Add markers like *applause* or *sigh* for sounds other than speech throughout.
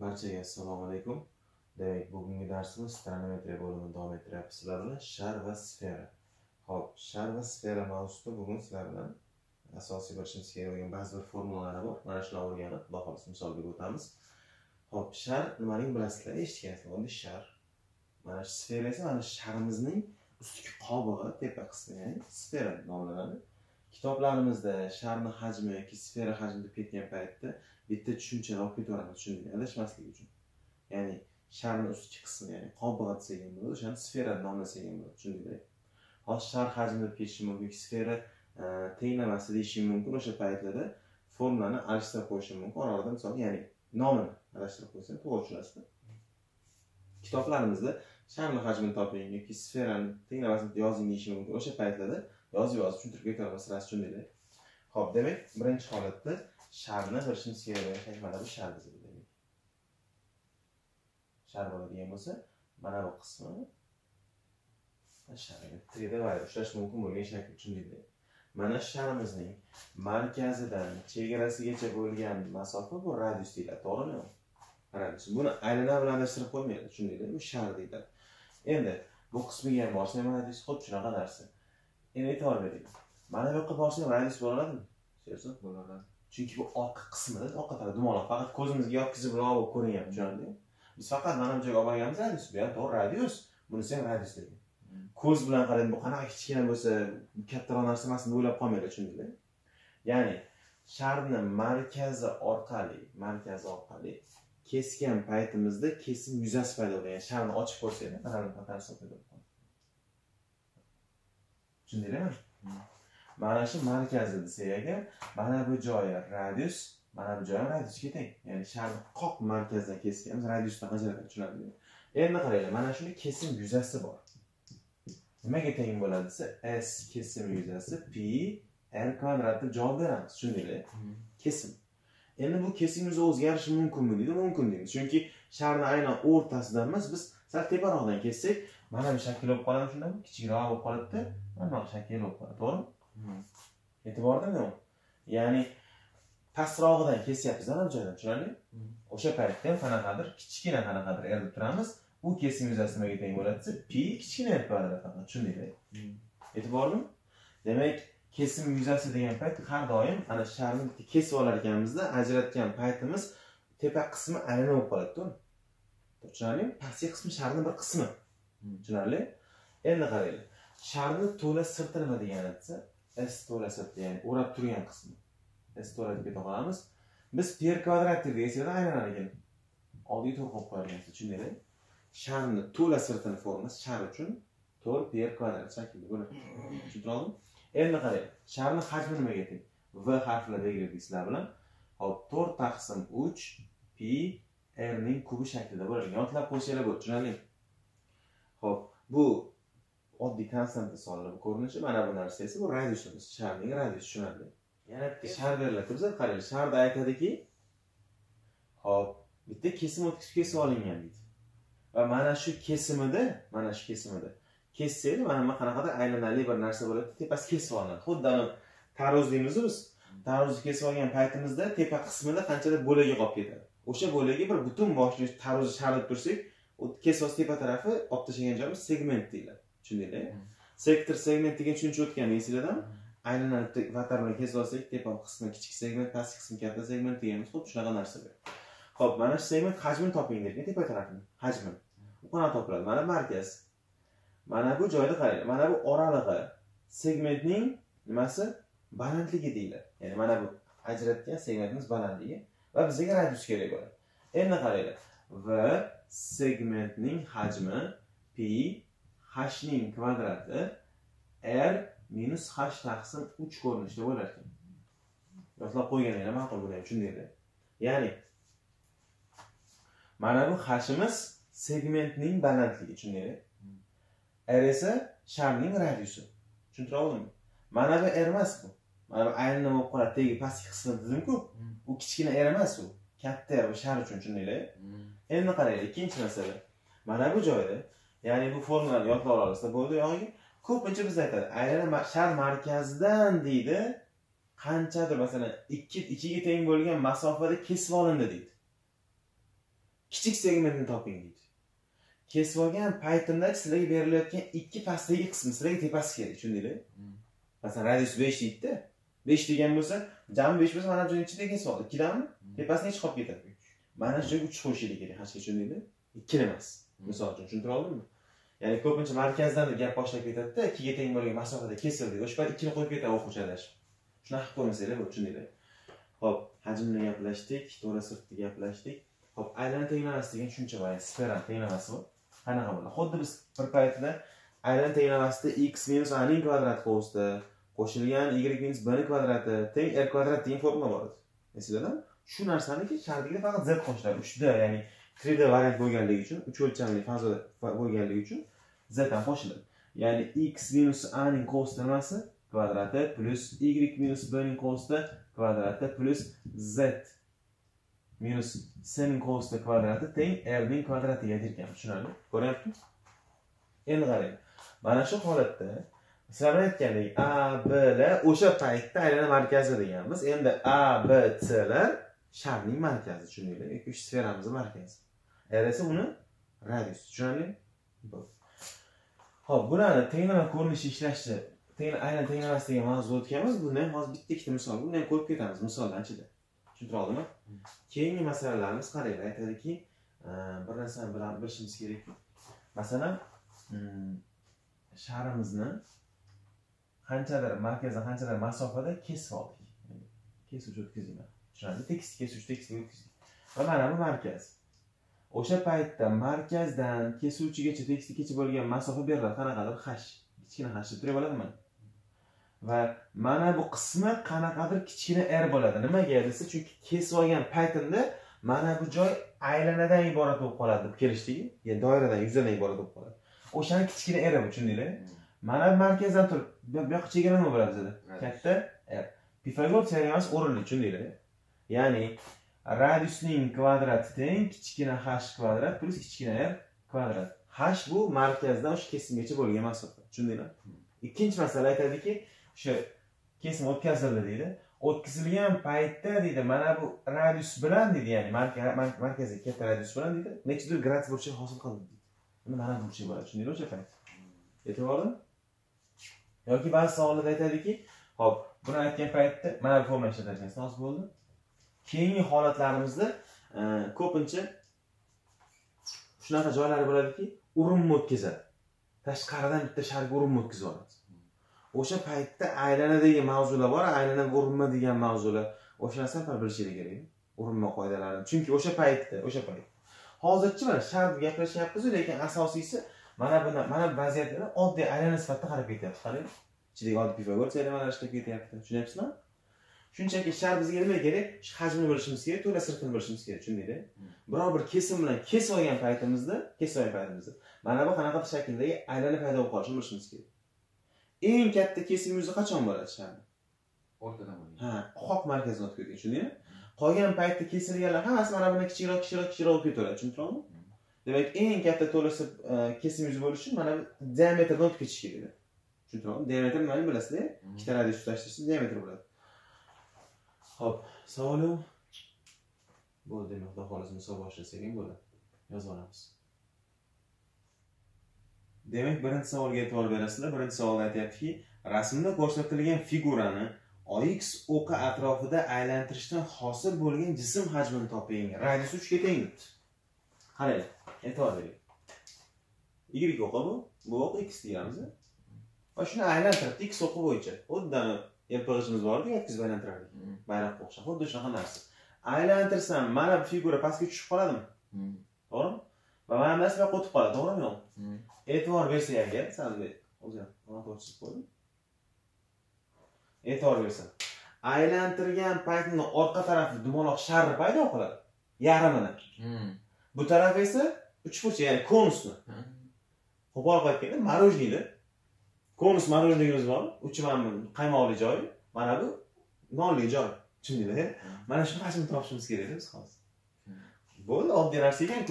Barchaga assalomu alaykum. Demak, bugungi darsimiz trigonometriya bo'limini davom ettiryapmiz sizlar bilan shar va sfera. Xo'p, shar va sfera mavzusida bugun sizlar bilan asosiy bilishimiz kerak bo'lgan ba'zi bir formulalar bor. Mana shularni o'rganib, xudo xohlasa misolga o'tamiz. Xo'p, shar nimaligini bilasizlar, eshitgansizlar. oddiy shar. Mana shu sfera esa mana sharimizning ustki qobig'i, tepa qismi, ya'ni sfera nomlanadi. Kitoblarimizda sharni hajmi yoki sfera hajmi deb ketgan paytda bitta tushunchani olib ketaveramiz tushundingmi adashmaslik uchun. Ya'ni sharni ustki qismi ya'ni qobig'i desak ham bo'ladi o'shani sfera deb nomlasak ham bo'ladi tushundinglar hozir shar hajmi deb ketishi mumkin sfera e, tenglamasi deyishim mumkin o'sha paytlarda formulani alishtirib qo'yishim mumkin. Orada misol ya'ni nomini adashtirib qo'ysam to'g'ri tushunasizda. Kitoblarimizda sharni hajmini toping yoki sferani tenglamasini yozing deyishim mumkin. O'sha paytlarda yozib yozib tushuntirib ketaman masalasi tushundinglar ho'p demak birinchi holatda sharni bilishimiz kerak mana bu shar bizga demak. Shar bo'ladigan bo'lsa mana bu qismi trida ushlash mumkin bo'lgan shakl tushundinglar mana sharimizning markazidan chegarasigacha bo'lgan masofa bu radius deyiladi to'g'rimi? Radius. Buni aylana bilan adashtirib qo'ymaydi tushundingizmi shar deyiladi endi bu qismiga ham borsa ham radius xuddi shunaqa narsa. Endi e'tibor bering mana bu yoqqa borsa ham radius bo'ladimi serson bo'ladi chunki bu orqa qismida orqa taraf dumaloq faqat ko'zimizga yotkizib olib ko'rinyapti tushundingmi biz faqat mana bu joyga olib borganmiz radius bu ham to'g'ri radius bunisi ham radius degan. Ko'z bilan qarang bu qanaqa kichkina bo'lsa kattaroq narsa emas deb o'ylab qolmanglar tushundinglar ya'ni sharni markazi orqali markazi orqali kesgan paytimizda kesim yuzasi paydo bo'ladi ya'ni sharni ochib ko'rsanglar mana bunaqa narsa paydo bo'ladi tushundinglarmi mana shu markazi desak agar mana bu joyi radius mana bu joyi radiusga teng ya'ni sharni qoq markazdan kesganmiz radiusdan ajratib tushunarli. Endi qaranglar mana shuni kesim yuzasi bor. Nimaga teng bo'ladi desa s kesim yuzasi p r kvadrat deb javob beramiz. Tushundinglar kesim. Endi bu kesim yuzi o'zgarishi mumkinmi deydi? Mumkin deymiz. Chunki sharni aynan o'rtasidan emas biz sal teparoqdan kessak mana bu shakl bo'lib qoladi shundami kichikroq bo'lib qoladida mana bunaqa shakl bo'lib qoladi to'g'rimi? E'tibordami ya'ni pastrog'idan kesyapmiz ana bu joydan tushunarli? O'sha paytda ham qanaqadir kichkina qanaqadir r deb turamiz. U kesim yuzasi nimaga teng bo'ladi desa pi kichkina r kvadrat faqat tushundinglar e'tibormi demak kesim yuzasi degan payt har doim ana sharni kesib olar ekanmizda ajratgan paytimiz tepa qismi aylanib bo'lib qoladida tushunarlimi pastki qismi sharni bir qismi tushunarli? Endi qaranglar sharni to'la sirti nima degani desa s to'la sirti ya'ni o'rab turgan qismi. S to'la deb keta qolamiz. Biz per kvadrat deb esada aylanar ekan. Oldiga to'rt qo'yib qo'yadigan tushundinglar sharni to'la sirtini formasi shar uchun to'rt per kvadrat shaklida bo'ladi. Tushuntira oldim. Endi qarang sharni hajmi nimaga teng v harfida belgiladik sizlar bilan hop to'rt taqsim uch pi r ning kubi shaklida bo'ladi. Yodlab qo'ysanglar bo'ladi tushunarlimi ho'p bu oddiy konstanta sonli ko'rinishi mana bu narsa esa bu radiusimiz sharning radiusi tushunarli. Yana bitta shar beriladi biza qaranglar sharda aytadiki hop bitta kesim o'tkazib kesib olingan deydi. Va mana shu kesimida mana shu kesimida kessanglar mana bu qanaqadir aylanali bir narsa bo'ladi tepasi kesib olinadi. Xuddi anavi tarvuz deymizu biz tarvuzni kesib olgan paytimizda tepa qismida qanchadir bo'lagi qolib ketadi. O'sha bo'lagi bir butun boshli tarvuzni sharlab tursak kesib olsa tepa tarafi olib tashlagan joyimiz segment deyiladi tushundinglar sektor segment degan tushuncha o'tgan aylanani vatar bilan kesib olsak tepa qismi kichik segment pastki qismi katta segment deganimiz xuddi shunaqa narsa ho'p mana shu segment hajmini toping derkan tepa tarafini hajmi u qanaqa topiladi mana markaz mana bu joyda qaranglar mana bu oralig'i segmentning nimasi? Balandligi deyiladi. Ya'ni mana bu ajratgan segmentimiz balandligi va bizga radius kerak bo'ladi. Endi qaranglar v segmentning hajmi pi hning kvadrati r minus h taqsim uch ko'rinishda bo'lar ekan yodlab qo'yganinglar ma'qul bo'ladi tushundinglar ya'ni mana bu hashimiz segmentning balandligi tushundinglar r esa sharning radiusi. Tushuntira oldimmi? Mana bu r emas bu. Mana bu ayni nima bo'lib qoladi tegi pastki qismi dedimku. U kichkina r emas u. Katta r bu shar uchun tushundinglar endi qaranglar ikkinchi masala. Mana bu joyda ya'ni bu formulani yodlab olasizlar bo'ldi yoki ko'pincha biz aytadi aylana shar markazidan deydi qanchadir masalan ikki ikkiga teng bo'lgan masofada kesib olindi deydi. Kichik segmentni toping deydi. Kesib olgan paytimda sizlarga berilayotgan ikki pastdagi qismi sizlarga tepasi kerak tushundinglar masalan radius besh deydida. Besh degan bo'lsa jami besh bo'lsa mana bu joyni ichida kesib oldi. Ikkidami tepasini hech qolib ketadi mana shu joyga uch kerak hechga tushundinglar ikkini emas. Misol uchun tushuntira oldimmi ya'ni ko'pincha markazdan gap boshlab ketadida ikkiga teng bo'lgan masofada kesildi. O'sha payt ikkini qo'yib ketadi o'quvchi adashib. Shunaqa qilib qo'ymasanglar bo'ldi tushundinglar ho'p hajmni gaplashdik to'ra sirtni gaplashdik. Ho'p aylana tenglamasi degan tushuncha bor sferani tenglamasi bor qanaqa bo'ladi xuddi biz bir paytda aylana tenglamasida x minus a ning kvadrati qo'zdi. Qo'shilgan y minus b ni kvadrati teng r kvadrat degan formula bor edi. Esinglarda shu narsaniki shartiga faqat z qo'shiladi uchda ya'ni 3d variant bo'lganligi uchun uch o'lchamli faza bo'lganligi uchun z ham qo'shiladi. Ya'ni x minus a ning qo'zdi nimasi kvadrati plus y minus b ning qo'zdi kvadrati plus z minus c ning qo'zdi kvadrati teng l ning kvadratiga aytyapmiz tushunarli? Ko'ryapsizmi endi qarang mana shu holatda sizlar aytgandek a blar o'sha paytda aylana markazi deganmiz. Endi a b clar sharning markazi tushundinglar yoki sferamizni markazi. R esa uni radius tushunarli ho'p bularni tenglama ko'rinishi ishlashni aynan tenglamas degan mavzu o'tganmiz. Bundan hozir bitta ikkita misol bundan ham ko'rib ketamiz misoldan ichida. Tushuntira oldimi? Keyingi masalalarimiz qaranglar aytadiki e, bir narsani bilishimiz kerak. Masalan mm, sharimizni qanchadir markazdan qanchadir masofada kesib oldik. Kesuvchi o'tkazinglar tushunarli tekisni kesuvchi tekisga o'tkazdik va mana bu markaz. O'sha paytda markazdan kesuvchigacha tekisgacha bo'lgan masofa beriladi. Qanaqadir h kichkina h deb turib oladimi? Va mana bu qismi qanaqadir kichkina r bo'ladi. Nimaga desa chunki kesib olgan paytimda mana bu joy aylanadan iborat bo'lib qoladi deb kelishdik ya'ni doiradan yuzadan iborat bo'lib qoladi. O'shani kichkina r bu tushundinglar mana bu markazdan turib bu yoqqa chegara nima bo'ladi bizada. Katta r. Pifagor teoremasi o'rinli tushundinglar ya'ni radiusning kvadrati teng kichkina h kvadrat plus kichkina r kvadrat. h bu markazdan o'sha kesimgacha bo'lgan masofa tushundinglar ikkinchi masala aytadiki o'sha kesim o'tkazildi deydi. O'tkazilgan paytda deydi mana bu radius bilan deydi ya'ni markaziy katta radius bilan deydi nechidir gradus burchak hosil qildi deydi. Mana bu burchak bo'ladi tushundinglar o'sha payt? E'tiborli yoki ba'zi savollarda aytadiki hop buni aytgan paytda mana bu forma ishlatasiz hozir bo'ldi keyingi holatlarimizda e, ko'pincha shunaqa joylari bo'ladiki urinma o'tkazadi. Tashqaridan bitta sharga urinma o'tkazib yuboradi o'sha paytda aylanadagi mavzular bor aylana urinma degan mavzular. O'sha narsani bir bilishinglar kerak urinma qoidalarini. Chunki o'sha paytda o'sha payt. Hozirchi mana shart gaplashyapmizu lekin asosiysi mana bu mana bu vaziyatlarda oddiy aylana sifatida qarab ketyapmiz qarang ichidagi oddiy pifagor teoremalari ishlab ketyapti. Tushunyapsizmi? Shunchaki shar bizga nima kerak? Hajmini bilishimiz kerak to'la sirtini bilishimiz kerak tushundinglar biror bir kesim bilan kesib olgan paytimizda kesib olgan paytimizda mana bu qanaqadir shakldagi aylana paydo bo'lib qolishini bilishimiz kerak. Eng katta kesim yuzi qachon bo'ladi sharni? O'rtadan ha qoq markazidan o'tib ketgan tushundingmi qolgan paytda kesilganlar hammasi mana bundan kichikroq kichikroq kichikroq bo'lib ketaveradi tushuntiryapmi demak eng katta to'lasi e, kesim yuzi bo'lishi uchun mana bu diametrdan o'tib ketishi kerak tushuntiryapmi diametr nimani bilasizlar ikkita radius tutashtirsa diametr bo'ladi ho'p savol yo'q bo'ldi demak xudo xohlasa misol boshlasak ham bo'ladi yozib olamiz demak birinchi savolga e'tibor berasizlar birinchi savolda aytyaptiki rasmda ko'rsatilgan figurani ox o'qi atrofida aylantirishdan hosil bo'lgan jism hajmini toping radius uchga teng debdi Qaranglar, e'tibor bering y o'qi bu bu o'q x deyamiz va shuni aylantiribdi x o'qi bo'yicha xuddi ypg'imiz borku yotkazib aylantirardik bayroqqa o'xshab xuddi shunaqa narsa. Aylantirsam mana bu figura pastga tushib qoladimi? To'g'rimi? Va mana bu narsa bu yoqqa o'tib qoladi to'g'rimi yo'qmi e'tibor bersak agar to'g'ri qo'ydim. E'tibor bersa aylantirgan paytini orqa tarafi dumaloq sharri paydo qiladi yarmini. Bu taraf esa uchburchak ya'ni konusni. Qo'pol qilib aytganda morojniyni konus morojniyimiz bor uchi mana bu qaymoqli joyi mana bu nonli joy. Tushundinglar mana shu hajmni topishimiz kerak biz hozir. Bo'ldi oddiy narsa ekan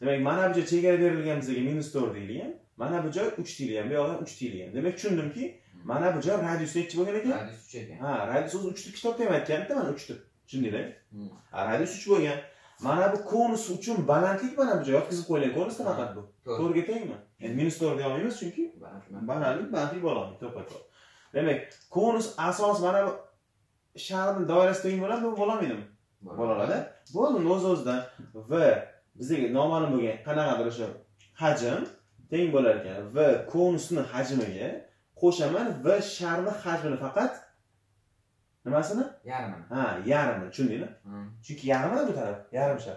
demak mana bu joy chegara berilgan bizga minus to'rt deyilgan mana bu joy uch deyilgan bu yoqda uch deyilgan. Demak tushundimki mana bu joy radius nechi bo'lgan ekan. Radius uch ekan. Ha radius o'zi deb kitob ham aytganida mana uch deb tushundinglar radius uch bo'lgan. Mana bu konus uchun balandlik mana bu joy yotqizib qo'yilgan. Konusda faqat bu. to'rt to'rtga tengmi endi minus to'rt deya olmaymiz chunki balandlik bo'lolmaydi to'ppa to'g'ri demak konus asos mana bu sharni doirasi teng bo'ladi bu bo'lolmaydimi bo'laoladi bo'ldi uni o'z o'zidan v bizga noma'lum bo'lgan qanaqadir o'sha hajm teng bo'lar ekan v konusni hajmiga qo'shaman v sharni hajmini faqat nimasini yarmini ha yarmini tushundingmi chunki yarmi bu taraf yarim shar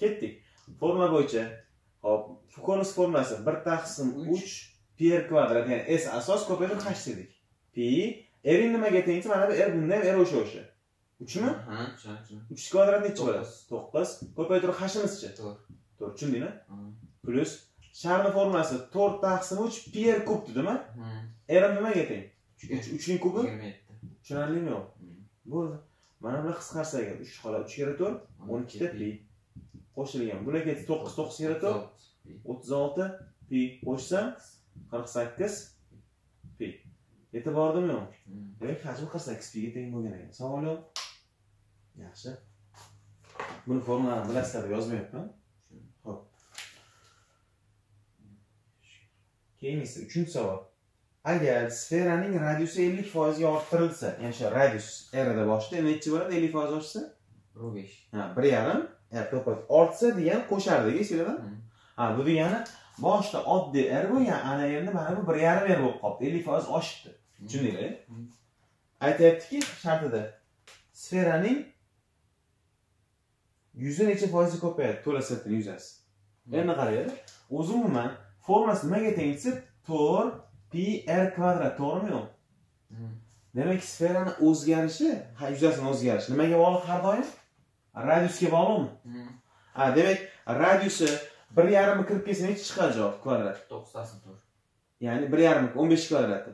ketdik formula bo'yicha hop konus formulasi bir taqsim Uch. R kvadrat ya'ni s asos ko'paytirib h dedik pi r nimaga tengchi mana bu r bunda ham r o'sha o'sha. Uchmi? Ha uch kvadrat nechi bo'ladi? To'qqiz. to'qqiz. Ko'paytirib himizchi to'rt. To'rt tushundingmi? Plyus sharni formulasi to'rt taqsim uch pi r kub dedimi r nimaga teng? Uch uchning kubi? yigirma yetti. Tushunarlimi yo'q? Bo'ldi. Mana bular qisqarsa agar uch xola uch kira to'rt o'n ikkita pi qo'shilgan. Bular ketdi to'qqiz to'qqiz kira to'rt o'ttiz olti pi qo'shsam qirq sakkiz pi yetib bordimi? Yo'q demak hajmi qirq sakkiz piga teng bo'lgan ekan. Savol yo'q. Yaxshi. Buni formulani bilasizlar deb yozmayapman ho'p keyingisi uchinchi savol. Agar sferaning radiusi ellik foizga orttirilsa ya'ni o'sha radius rda boshida nechi bo'ladi? ellik foiz oshsa? Bir besh. Ha bir yarim. R ortsa degan qo'shardik esinglarda Hmm. ha bu degani boshida oddiy r bo'lgan ana endi mana bu bir yarim r bo'lib qolibdi. Ellik foiz oshibdi. Tushundinglar Hmm. aytyaptiki shartida sferaning yuzi necha foizga ko'payadi? To'la sirtini yuzasi. Endi qaranglar o'zi umuman formulasi nimaga teng desa to'rt pi r kvadrat to'g'rimi yo'q? Hmm. demak sferani o'zgarishi ha yuzasini o'zgarishi. Nimaga bog'liq har doim? Radiusga bog'liqmi? Ha demak radiusi bir yarimi kirib kelsa nechi chiqadi javob kvadrat. To'qqiztasi to'rt. Ya'ni bir yarim o'n besh kvadrati.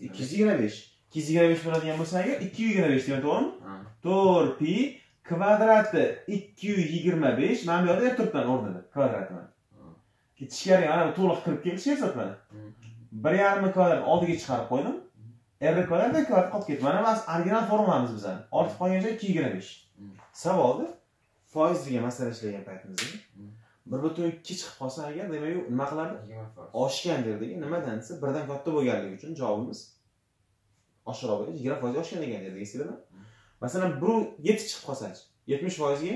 Ikki yuz yigirma besh. Ikki yuz yigirma besh bo'ladigan bo'lsa agar ikki yuz yigirma besh degan to'g'rimi? To'rt pi kvadrati ikki yuz yigirma besh. Mana bu yoqda turibman o'rnida kvadrati mana. Ha. ichkariga mana bu to'liq kirib kelishi yozib mana Hmm. bir yarim kvadrat oldiga chiqarib qo'ydim. R kvadrat kvadrat qolib ketdi. Mana bu original formulamiz bizani. Ortib qolgan joy ikki yuz yigirma besh. Savolda foiz degan masala ishlagan paytimizda Hmm. bir butun ikki chiqib qolsa agar demak u nima foiz. Oshgan derdik nimadan desa birdan katta bo'lganligi uchun javobimiz oshiqroq bo'ldi yigirma foizga oshgan ekan derdik esinglarmi masalan bu yetti chiqib qolsachi yetmish foizga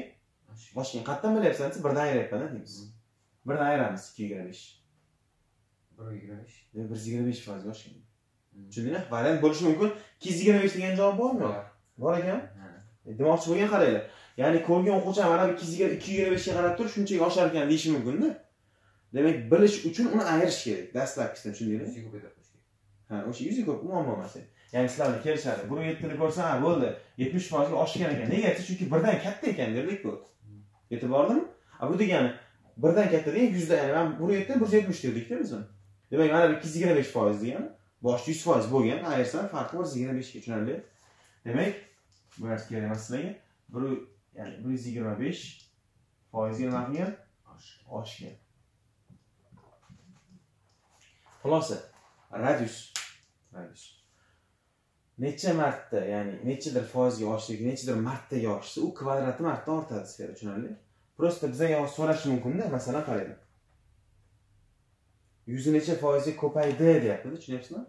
oshgan. qayerdan bilyapsan desa birdan ayryapman deymiz. Birdan ayiramiz ikki yigirma besh. Bir yigirma besh. Bir yuz yigirma besh foizga oshgan. Hmm. tushundingmi? Variant bo'lishi mumkin. Ikki yuz yigirma besh degan javob bormi? Bor. Ekan. Ha. demoqchi bo'lgan qaranglar ya'ni ko'rgan o'quvchi mana bu ikki yuz ikki yuz yigirma beshga qarab turib shunchaki oshar ekan deyishi mumkinda. Demak bilish uchun uni ayirish kerak dastlabkisida tushundingmi kerak. Ha o'sha yuzi ko'p muammo emas. Ya'ni sizlar bilan kelishadi. Bir yettini ko'rsa ha bo'ldi. Yetmish foizga oshgan ekan. Nega desa chunki birdan katta ekan derdik bu yetib bordimi a bu degani birdan katta degan yuzda ya'ni mana bir yetti bir yuz yetmish derdikda biz uni. Demak mana bu ikki yuz yigirma besh foiz degani boshida yuz foiz bo'lgan ayirsan farqi bir yuz yigirma beshga tushunarli. Demak bu narsa kerak emas sizlarga. Bir ya'ni bir yuz yigirma besh foizga nima qilgan oshgan xulosa radius. Radius. Necha marta ya'ni nechadir foizga oshishligi nechadir martaga oshsa u kvadrati marta ortadi sfera tushunarli просто bizdan so'rashi mumkinda masalan qaranglar yuzi necha foizga ko'paydi deyaptida tushunyapsizmi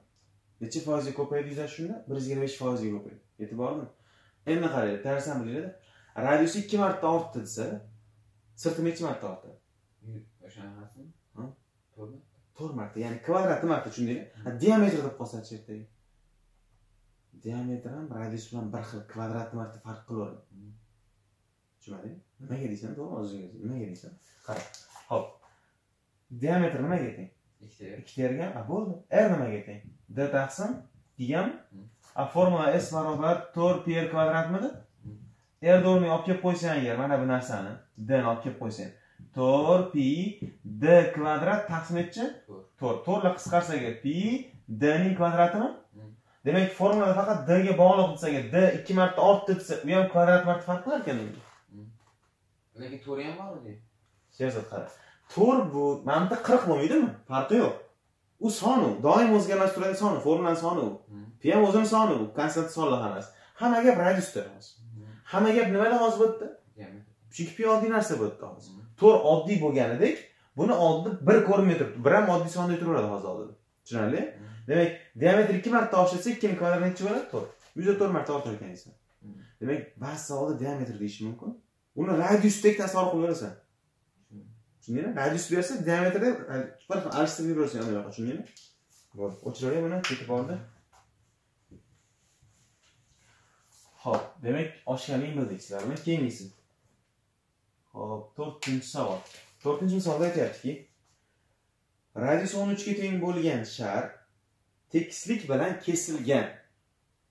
necha foizga ko'paydi yuzasi shunda bir yuz yigirma besh foizga ko'paydi yetib endi qaranglar tarsam bilinglarda radiusi ikki marta ortdi desa sirti necha marta ortadi. To'rt marta? Ya'ni kvadrati marta tushundingmi diametr deb qolsachi ertaga? Diametr ham radius bilan bir xil kvadrati marta farq qilaveradi tushunmadingmi? Nimaga deysan? To'g'ri o'zingiz nimaga deysan? Qara ho'p diametr nimaga teng ikkita a bo'ldi. R nimaga teng d taqsim degan Hmm. a formula s barobar to'rt pi r kvadratmidi Hmm. o'rniga olib kelib qo'ysang agar mana bu narsani d ni olib kelib qo'ysang. To'rt pi d kvadrat taqsim nechi to'rt. To'rt. To'rtla qisqarsa agar pi d ning kvadratimi Hmm. demak formulada faqat d ga bog'liq desa agar d ikki marta ortdi desa u ham kvadrat marta farq qilar ekan lekin to'ri ham bor siyosat qara. To'rt bu mana bu qirq bo'lmaydimi farqi yo'q. U son u doim o'zgarmas turadigan son formulani soni u pi ham o'zini soni u konstant sonlar hammasi. Hamma gap radiusda hozir hamma gap nimada hozir bu yerda chunki pi oddiy narsa bu yerda hozir to'r oddiy bo'lganidek buni oldida bir ko'rinmay turibdi bir ham oddiy sonda turaveradi hozir oldida. Tushunarli? Demak diametr ikki marta oshirsa ikkini kvadrat nechi bo'ladi? To'rt. Yuz to'rt marta ortar ekansan demak ba'zi savolda diametr deyish mumkin. Uni radiusdek tasavvur qilib berasan tushundingmi radius bersa diametrni bir xil alishtirib yana yoqqa tushundingmi bo'ldi o'chiraver buni ketib bordi ho'p demak oshganligini bildik sizlarmi keyingisi ho'p to'rtinchi savol. To'rtinchi misolda aytyaptiki radius o'n uchga teng bo'lgan shar tekislik bilan kesilgan.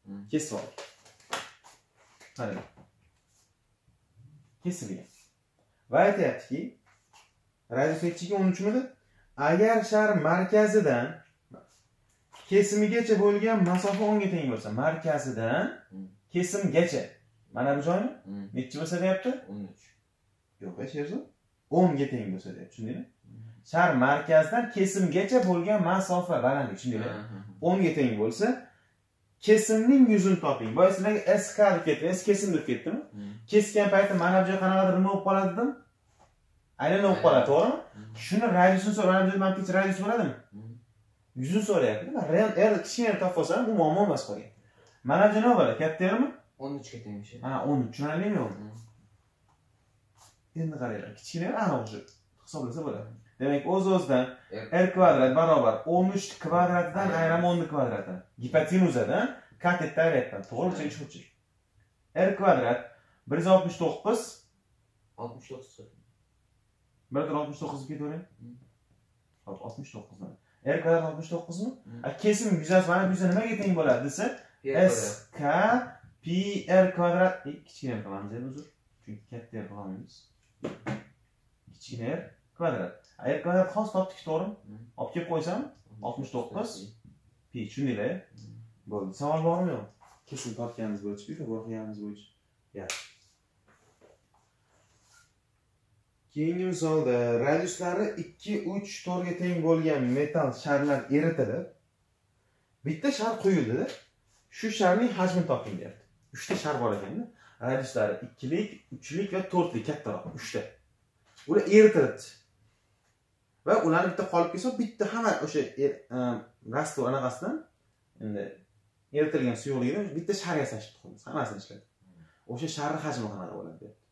Hmm. kesib ol qarang. Kesilgan. Va aytyaptiki radius nechiga o'n uchmidi agar shar markazidan kesimigacha bo'lgan masofa o'nga teng bo'lsa markazidan Hmm. Kesimgacha mana bu joymi Hmm. nechi bo'lsa deyapti 13. yo'q sherzo o'nga teng bo'lsa deyapti tushundingmi shar markazdan kesimgacha bo'lgan masofa balandlik ha. o'nga teng bo'lsa kesimning yuzini toping. Boya sizlarga sk deb ketdi s kesim deb ketdimi? Hmm. kesgan payti mana bu joy qanaqadir nima bo'lib qoladi dedim. Aynan bo'lib qoladi to'g'rimi? Hmm. shuni radiusini so'ra mana bu joyda mantiqcha radius bo'ladimi? Hmm. yuzini so'rayapti real r kichkina topib olsam u muammo emas qolgan mana bo'ladi katta yermi 13 ga tengmish. ha o'n tushunarlimi yo'qmi Hmm. endi qaranglar kichkina yer aniq o'sha hisoblasa bo'ladi. Demak o'z o'zidan R kvadrat barobar o'n uch kvadratidan ayram o'nni kvadrati. Gipotenuzadan katetda aytyapman to'g'ri uchinchi hujjat r kvadrat bir yuz oltmish to'qqiz. 69 chiqadi. bir yuz oltmish to'qqizga ketavering Hmm. hop oltmish to'qqiz r kvadrat oltmish to'qqizmi? Hmm. A, kesim yuzasi mana bu yuza nimaga teng bo'ladi desa P s k p r kvadrat. E, kichkina r qilamiz endi uzr chunki katta r qilolmaymiz kichkina r kvadrat A, r kvadrat hozir topdik to'g'rimi Hmm. olib kelib qo'ysam 69. pi tushundinglar Hmm. bo'ldi savol bormi yo'q kesin topganimiz bo'yicha pifagor qilganimiz bo'yicha yaxshi keyingi misolda radiuslari ikki uch to'rtga teng bo'lgan metall sharlar eritilib bitta shar quyildida shu sharning hajmini toping deyapti. Uchta shar bor ekanda. Radiuslari ikkilik uchlik va to'rtlik kattaroq uchta. Ular eritilibdi. Va ularni bitta qolib kelsa bitta hamma o'sha er- e, rastor anaqasidan endi eritilgan suyuqlikdan bitta shar yasashni tuxumimiz hammasini ishlatib o'sha sharni hajmi qanaqa bo'ladi deyapti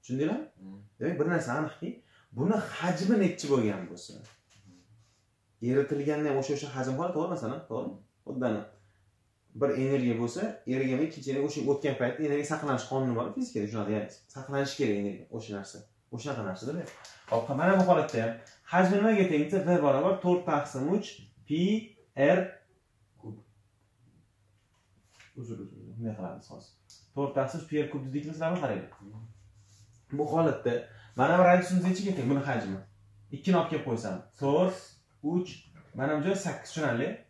tushundinglarmi demak bir narsa aniqki buni hajmi nechi bo'lgan bo'lsa eritilganda ham o'sha o'sha hajm qoladi to'g'ri masalan to'g'rimi? Xuddi bir energiya bo'lsa erigan ikkinchi energiya o'sha o'tgan paytda energiya saqlanish qonuni bor. Fizikada shunaqa ya'ni saqlanishi kerak energiya o'sha narsa o'shanaqa narsada hop mana bu holatda ham hajmi nimaga teng desa v barobar to'rt taqsim uch pi r Kub. uzr uzr bunday qilamiz hozir to'rt taqsim uch pi r kub dedikmi sizlarmi qaranglar bu holatda mana bu radiusimiz nechiga teng buni hajmi. Ikkini olib kelib qo'ysam to'rt uch mana bu joy sakkiz tushunarli.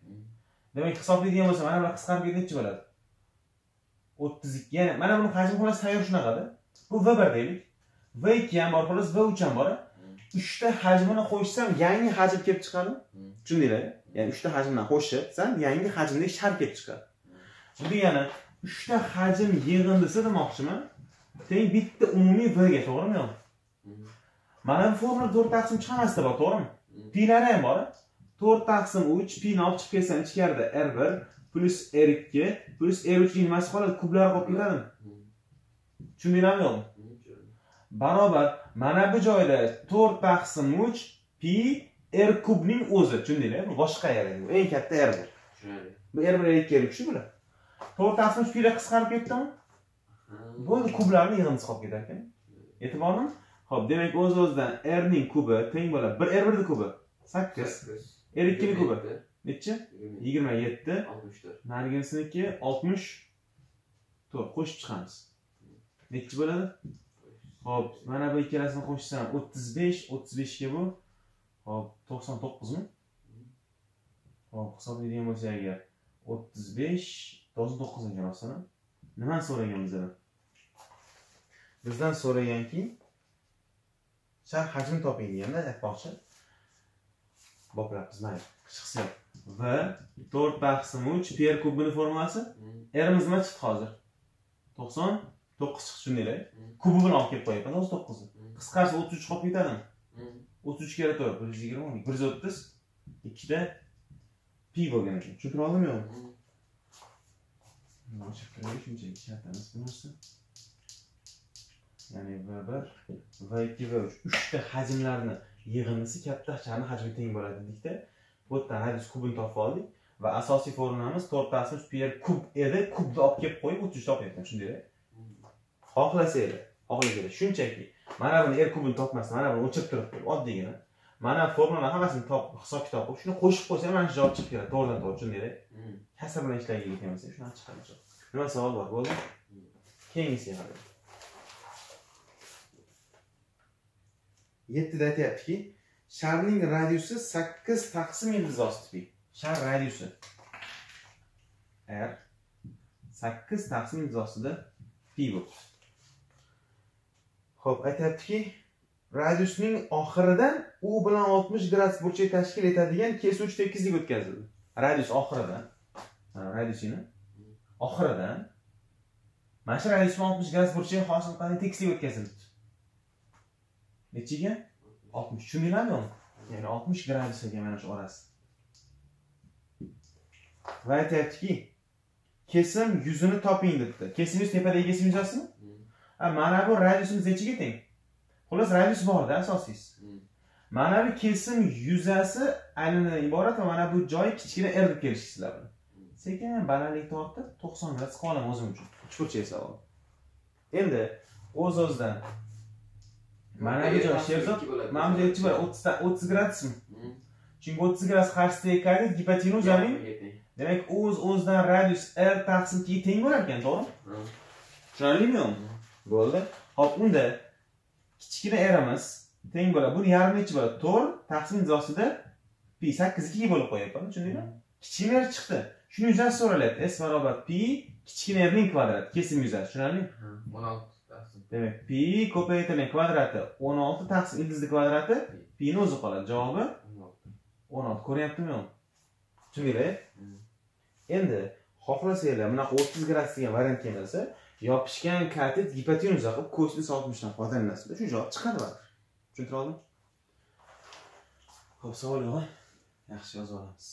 Demak hisoblaydigan bo'lsa mana bular qisqarib ketib nechi bo'ladi o'ttiz ikki ya'ni mana buni hajmi xullas tayyor shunaqada? Bu v bir deylik. V ikki ham bor xullas v uch ham bor. Uchta hajmini qo'shsam yangi hajm kelib chiqadi. Tushundinglar ya'ni uchta hajmdan qo'shsam yangi hajmdagi shar kelib chiqadi. Bu degani uchta hajm yig'in desa demoqchiman. Teng bitta umumiy vga to'g'rimi yo'qmi Hmm. mana bu formula to'rt taqsim uch hammasida bor to'g'rimi? Pilari ham bor to'rt taqsim uch pini olib chiqib kelsam ichkarida r bir plyus r ikki plyus r uchning nimasi qoladi kublari qolib ketadimi tushundinglarmi yo'qmi barobar mana bu joyda to'rt taqsim uch pi r kubning o'zi. Tushundinglarmi bu boshqa r bu eng katta r bir. Bu r bir r ikki r uch bular to'rt taqsim uch pilar qisqarib ketdimi? Bo'ldi bu kublarni yig'indisi qolib ketar ekan. E'tiborlimi ho'p demak o'z o'zidan r ning kubi teng bo'ladi. Bir r birni kubi. Sakkiz. Ikkini kubi nechi? Yigirma yigirma yetti oltmish to'rt. narigisiniki oltmish. To'rt qo'shib chiqamiz. Nechi bo'ladi? Ho'p mana bu ikkalasini qo'shsam o'ttiz besh o'ttiz beshga bu. Hop to'qson to'qqizmi hop hisoblaydigan bo'lsak agar o'ttiz besh to'qson to'qqiz ekan rostdan nimani so'ragan bizdan bizdan so'raganki shar hajmini toping deganda aytmoqchi boplabmiz mayli chiqsa v to'rt taqsim uch per kubini formulasi rimiz nima chiqdi hozir to'qson to'qqiz chiqdi tushundinglar Mm. kubi bilan olib kelib qo'yapman o'zi to'qqizni qisqasi o'ttiz uch qolib ketadimi o'ttiz uch kira to'rt bir yuz yigirma bir yuz o'ttiz ikkita pi bo'lgan ekan tushuntirib oldimmi yo'qmi shunchaki bu narsa ya'ni v bir v ikki v uch uchta hajmlarni yig'indisi katta chani hajmi teng bo'ladi dedikda bu yerdan radius kubini topib oldik va asosiy formulamiz to'rttasi pi r kub edi kubni olib kelib qo'yib o'ttiz uch topyapman Mm. xohlasanglar xohlasanglar shunchaki mana buni r kubini topmasdan mana buni o'chirib turib oddiygina. Mana formulalarni hammasini top hisob kitob qilib shuni qo'shib qo'ysa mana shu javob chiqib keladi to'g'ridan to'g'ri tushundinglar Mm. kasr bilan ishlaylik ekan bo'lsa shuni chiqadi. Nima savol bor bo'ldi. Keyingisiga qaraylik yettida aytyaptiki sharning radiusi sakkiz taqsim ildizosi tipi shar radiusi r sakkiz taqsim ildizosida pi bo'libdi ho'p aytyaptiki radiusning oxiridan u bilan oltmish gradus burchak tashkil etadigan kesuvchi tekislik o'tkazildi. Radius oxiridan radiusini oxiridan mana shu radius bilan oltmish gradus burchak hosil qiladigan tekislik o'tkazildi. Nechiga? Oltmish. Tushundinglarmi ya'ni oltmish gradus ekan mana shu orasi. Va aytyaptiki kesim yuzini toping debdi. Kesim yuz tepadagi kesim yuzasimi mana bu radiusimiz nechiga teng xullas radius borda asosiysi. Mana bu kesim yuzasi aynan iborat va mana bu joyi kichkina r deb kelishyapsizlar buni. Sekin balandlik tortib to'qson gradus qilib olaman o'zim uchun uchburchak savol endi o'z o'zidan mana bu joy sherzod mana bu joy bor o'ttizda o'ttiz gradusmi Mm. chunki o'ttiz gradus qarshisida ekan gipotenuzaning demak o'z o'zidan radius r taqsim ikkiga teng bo'lar ekan to'g'rimi Mm. tushunarlimi bo'ldi. Hop unda kichkina erimiz teng bo'ladi. Buni yarmi nechi bo'ladi. To'rt taqsim izosida pi sakkiz ikkiga bo'lib qo'yyapman tushundingmi kichkina r chiqdi. Shuni yuzasi so'ralyapti s barobar pi kichkina rning kvadrati kesim yuzasi tushunarlimi? O'n olti demak pi ko'paytirilgan kvadrati o'n olti taqsim ildizni kvadrati pini o'zi qoladi. Javobi o'n olti. O'n olti ko'ryaptimi yo'q? Tushundinglar endi xohlasanglar bunaqa o'ttiz gradus degan variant kelmasa yopishgan katet gipotenuza qilib kosinus oltmishdan foydalanasizlar shu javob chiqadi baribir tushuntira oldim ho'p savol yo'q yaxshi yozib olamiz.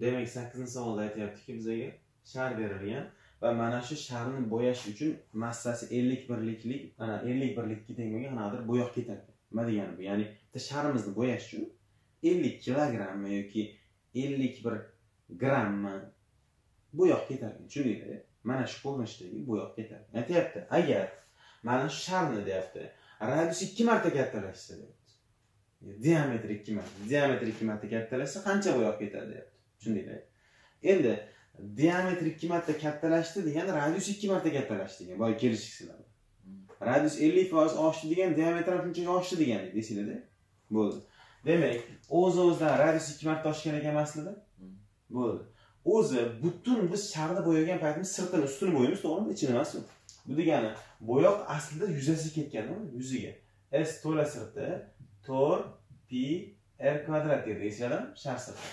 Demak sakkizinchi savolda aytyaptiki bizaga shar berilgan va mana shu sharni bo'yash uchun massasi ellik birliklik mana ellik birlikka teng bo'lgan qanaqadir bo'yoq ketadi nima degani bu? Ya'ni bitta sharimizni bo'yash uchun ellik kilogrammmi yoki ellik bir grammmi bo'yoq ketar ekan tushundinglar mana shu ko'rinishdagi bo'yoq ketadi aytyapti agar mana shu sharni deyapti radius ikki marta kattalashsa deyapti. Diametri ikki marta diametri ikki marta kattalashsa qancha bo'yoq ketadi deyapti. Tushundinglar endi diametr ikki marta kattalashdi degani radius ikki marta kattalashdi degan boya kelishyapsizlar radius ellik foiz oshdi degan diametr ham shunchaga oshdi deganik deysizlarda bo'ldi. Demak o'z o'zidan radius ikki marta oshgan ekan aslida. Bo'ldi. O'zi butun biz sharni bo'yagan paytimiz sirtini ustini bo'yaymiz to'g'rimi? Ichini emasmi bu degani bo'yoq aslida yuzasiga ketganda yuziga. S to'la sirti to'rt pi r kvadrat deydi esinglarmi shar sirti.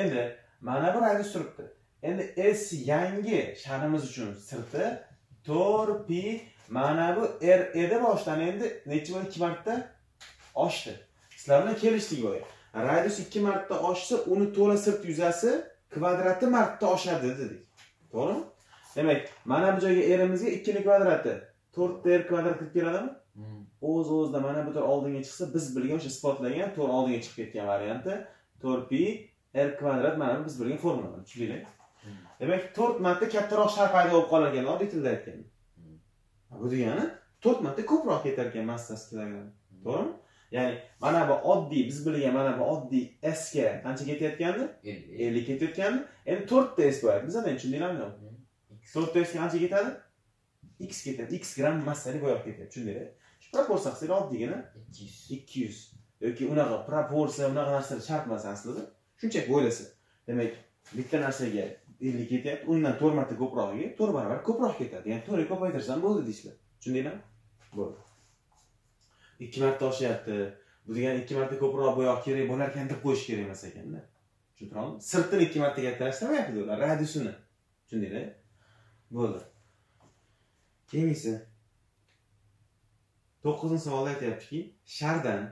Endi mana bu radius turibdi endi s yangi sharimiz uchun sirti to'rt pi mana bu r edi boshidan endi necha bo'ldi ikki marta oshdi. Sizlar bilan kelishdik boya radius ikki marta oshsa uni to'la sirt yuzasi kvadrati marta oshadi dedik. To'g'rimi? Demak mana bu joyga erimizga ikkini kvadrati. To'rtta r kvadrat kirib keladimi? Mm. o'z o'zidan mana bu to'r oldinga chiqsa biz bilgan o'sha isbotlagan to'r oldinga chiqib ketgan varianti to'rt pi r kvadrat mana bu biz bilgan formula. Tushundinglar. Demak to'rt marta kattaroq shar paydo bo'lib qolar ekan oddiy tilda aytganda Mm. bu degani to'rt marta ko'proq ketar ekan massasi kilogramm to'g'rimi? Ya'ni mana bu oddiy biz bilgan mana bu oddiy s ga qancha ketayotgandi? Ellik. Ketayotgandi. Endi to'rtta s bo'lyapti bizada tushundinglarmi yo'qmi to'rtta s qancha ketadi? X ketadi. X gramm massali bo'yoq ketyapti. Tushundinglar shu proporsiya qilsanglar oddiygina ikki yuz. ikki yuz. Yoki unaqa proporsiya unaqa narsalar shart emas aslida. Shunchaki o'ylasa. Demak bitta narsaga ellik ketyapti. Undan to'rt marta ko'prog'iga to'rt barobar ko'proq ketadi. Ya'ni to'rtga ko'paytirsam bo'ldi deysizlar tushundinglarmi bo'ldi. Ikki marta oshyapti. Bu degani ikki marta ko'proq bo'yoq kerak bo'larkan deb qo'yish kerak emas ekanda. Tushuntira oldim. Sirtini ikki marta kattalashtirmayapti ular. Radiusini. Tushundinglar bo'ldi. Keyingisi. To'qqizinchi savolda aytyaptiki shardan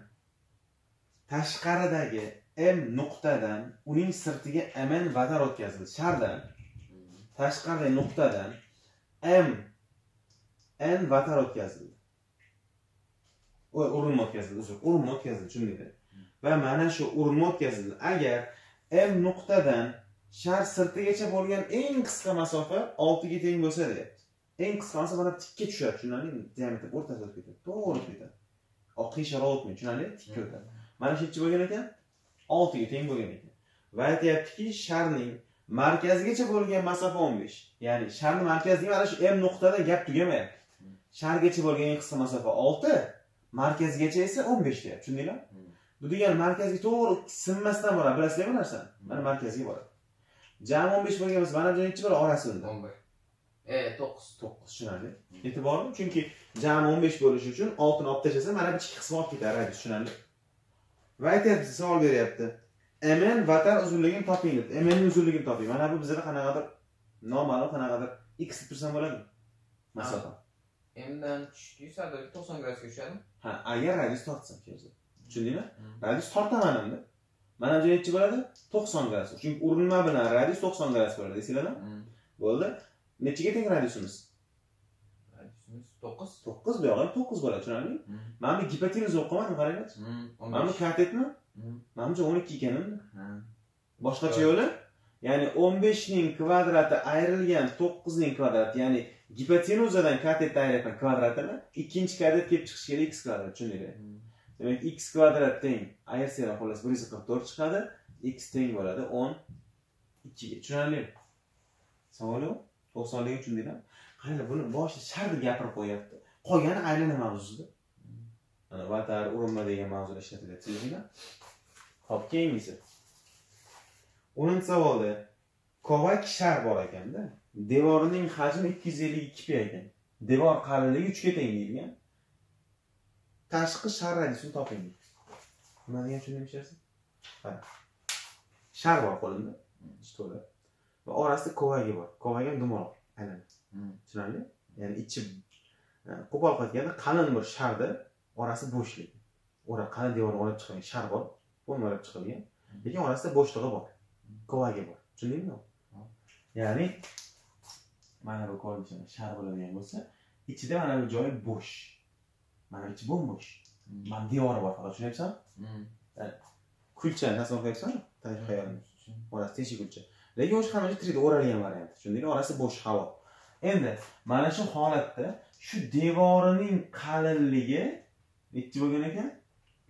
tashqaridagi m nuqtadan uning sirtiga mn vatar o'tkazildi. Shardan. Tashqaridagi nuqtadan m n vatar o'tkazildi. Urinma o'tkazildi uzr urinma o'tkazildi tushundingmi va mana shu urinma o'tkazildi. Agar m nuqtadan shar sirtigacha bo'lgan eng qisqa masofa oltiga teng bo'lsa deyapti. Eng qisqa masofa mana tikka tushadi tushunarlimi diametr o'rtasida o'tib ketadi to'g'ri o'tib ketadi. Oq qiyshiqroq o'tmaydi tushunarlimi tikka o'tadi. Mana shu nechi bo'lgan ekan. Oltiga teng bo'lgan ekan. Va aytyaptiki sharning markazigacha bo'lgan masofa o'n besh. Ya'ni sharni markaziga mana shu m nuqtada gap tugamayapti. Shargacha bo'lgan eng qisqa masofa olti markazgacha esa o'n besh deyapti. Tushundinglar? Bu degani markazga to'g'ri sinmasdan boradi. Bilasizlar bu narsani? Mana markazga boradi. Jami o'n besh bo'lgan bo'lsa mana bu nechi bo'ladi orasi unda. o'n bir. E to'qqiz. To'qqiz tushunarli. E'tiborli. Chunki jami o'n besh bo'lishi uchun oltini olib tashlasa mana bu ikki qismi olib ketadi. Tushunarli va aytyapti savol beryapti. Mn vatar uzunligini toping debdi mn ni uzunligini toping. Mana bu bizada qanaqadir noma'lum qanaqadir x deb tursam bo'ladimi? Masofa. Mdan sadr to'qson gradusga tushadi. Ha agar radius tortsam tushundingmi? Radius tortaman endi mana bu nechi bo'ladi to'qson gradus chunki urinma bilan radius to'qson gradus bo'ladi eslanglarmi bo'ldi. Nechiga teng radiusimiz to'qqiz. To'qqiz bu yog'i ham to'qqiz bo'ladi tushunarlimi mana bu gipotenuza o'qimadim qaranglarchi o'n mana bu katetmi manimcha o'n ikki ekan endi boshqacha yo'li? Ya'ni o'n beshning kvadrati ayrilgan to'qqizning kvadrati ya'ni gipotenuzadan katetni ayryapman kvadratini ikkinchi katet kelib chiqishi kerak x kvadrat tushundinglar demak x kvadrat teng ayirsalar xullas bir yuz qirq to'rt chiqadi x teng bo'ladi o'n ikkiga. Tushunarlimi savol yo'q. To'qsonlikni tushundinglarmi qaranglar buni boshida shar deb gapirib qo'yapti. Qolgani aylana mavzusida mana vatar urinma degan mavzuda ishlatilyapti sezinglar. Ho'p keyingisi. O'ninchi savolda kovak shar bor ekanda devorining hajmi ikki yuz ellik ikki pi ekan. Devor qalinligi uchga teng deyilgan tashqi shar radiusini toping nima degan tushundingmi shar bor qo'limda to'la. Va orasida kovagi bor. Kovagi ham dumaloq aylanadi tushunarli? Ya'ni ichi e, qo'pol qaytganda qalin bir sharda orasi bo'shlik. Ora qalin devorni olib chiqilgan shar bor bo'lmalab chiqilgan. Lekin orasida bo'shlig'i bor kovagi bor. Tushundingmi? Ya'ni mana bu shar bo'ladigan bo'lsa ichida mana bu joyi bo'sh. Mana ichi bo'm-bo'sh mana devori bor faqat tushunyapsanmi? Kulchani tasavvur qilyapsanmi tashqi xayolni orasi teshik kulcha. Lekin o'sha hammacha tirikda o'ralgan variant. Tushundingmi orasi bo'sh havo endi mana shu holatda shu devorining qalinligi nechi bo'lgan ekan?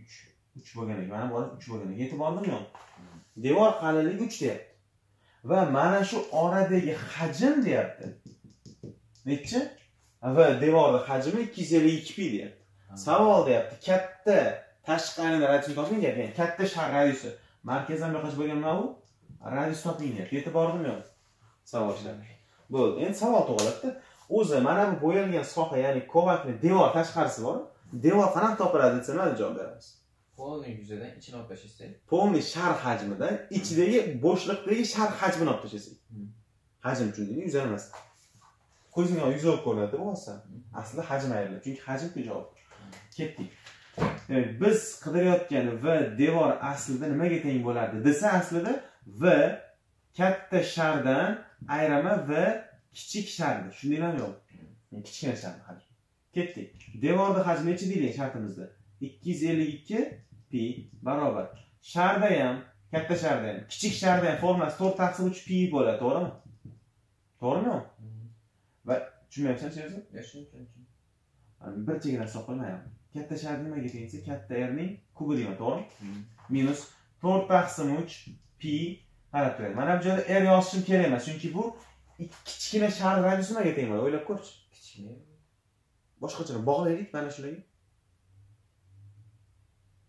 Uch uch bo'lgan ekan. Mana bu uch bo'lgan ekan. E'tiborlimi yo'q devor qalinligi uch deyapti. Va mana shu oradagi hajm deyapti. Nechi? Va devorni hajmi ikki yuz ellik ikki pi deyapti. Savol deyapti. Katta tashqi aylanma radiusini toping deyapti. Ya'ni katta shar radiusi. Markazdan buyoqqa bo'lgan mana bu. Radius toping deyapti. E'tiborlimi yo'q savol ishlab bo'ldi. Endi savol tug'iladida o'zi mana bu bo'yalgan soha ya'ni kovakni devor tashqarisi bor. Devor qanaqa topiladi desa nima deb javob beramiz? Polniy yuzidan ichini olib tashlasak? Полный shar hajmida ichidagi bo'shliqdagi shar hajmini olib tashlasak. Hmm. hajm tushundingmi yuzar emas. Ko'zingga yuz bo'lib ko'rinadi aslida aslida hajm ayriladi. Chunki hajmku javob. Ketdik. Demak biz qidirayotgan v devor aslida nimaga teng bo'lardi desa aslida v katta shardan ayrama v kichik shardi tushundinglarmi yo'q? Kichkina sharni hajmi ketdik. Devorni hajmi nechi deylik shartimizda? Ikki yuz ellik ikki pi barobar. Sharda ham katta sharda ham kichik sharda ham formulasi to'rt taqsim uch pi bo'ladi to'g'rimi? To'g'rimi yo'q? Tushunmayapsan shu yoshini tushundim Hani bir chegara hisob qilmayapman. Katta shar nimaga teng desa katta rning kubi deyman to'g'rimi? Minus to'rt taqsim uch pi qarab turadi mana bu joyda r yozishim kerak emas chunki bu kichkina shar radiusi nimaga teng bo'ladi o'ylab ko'rchi. Kichkina. Boshqacha bog'laylik mana shularga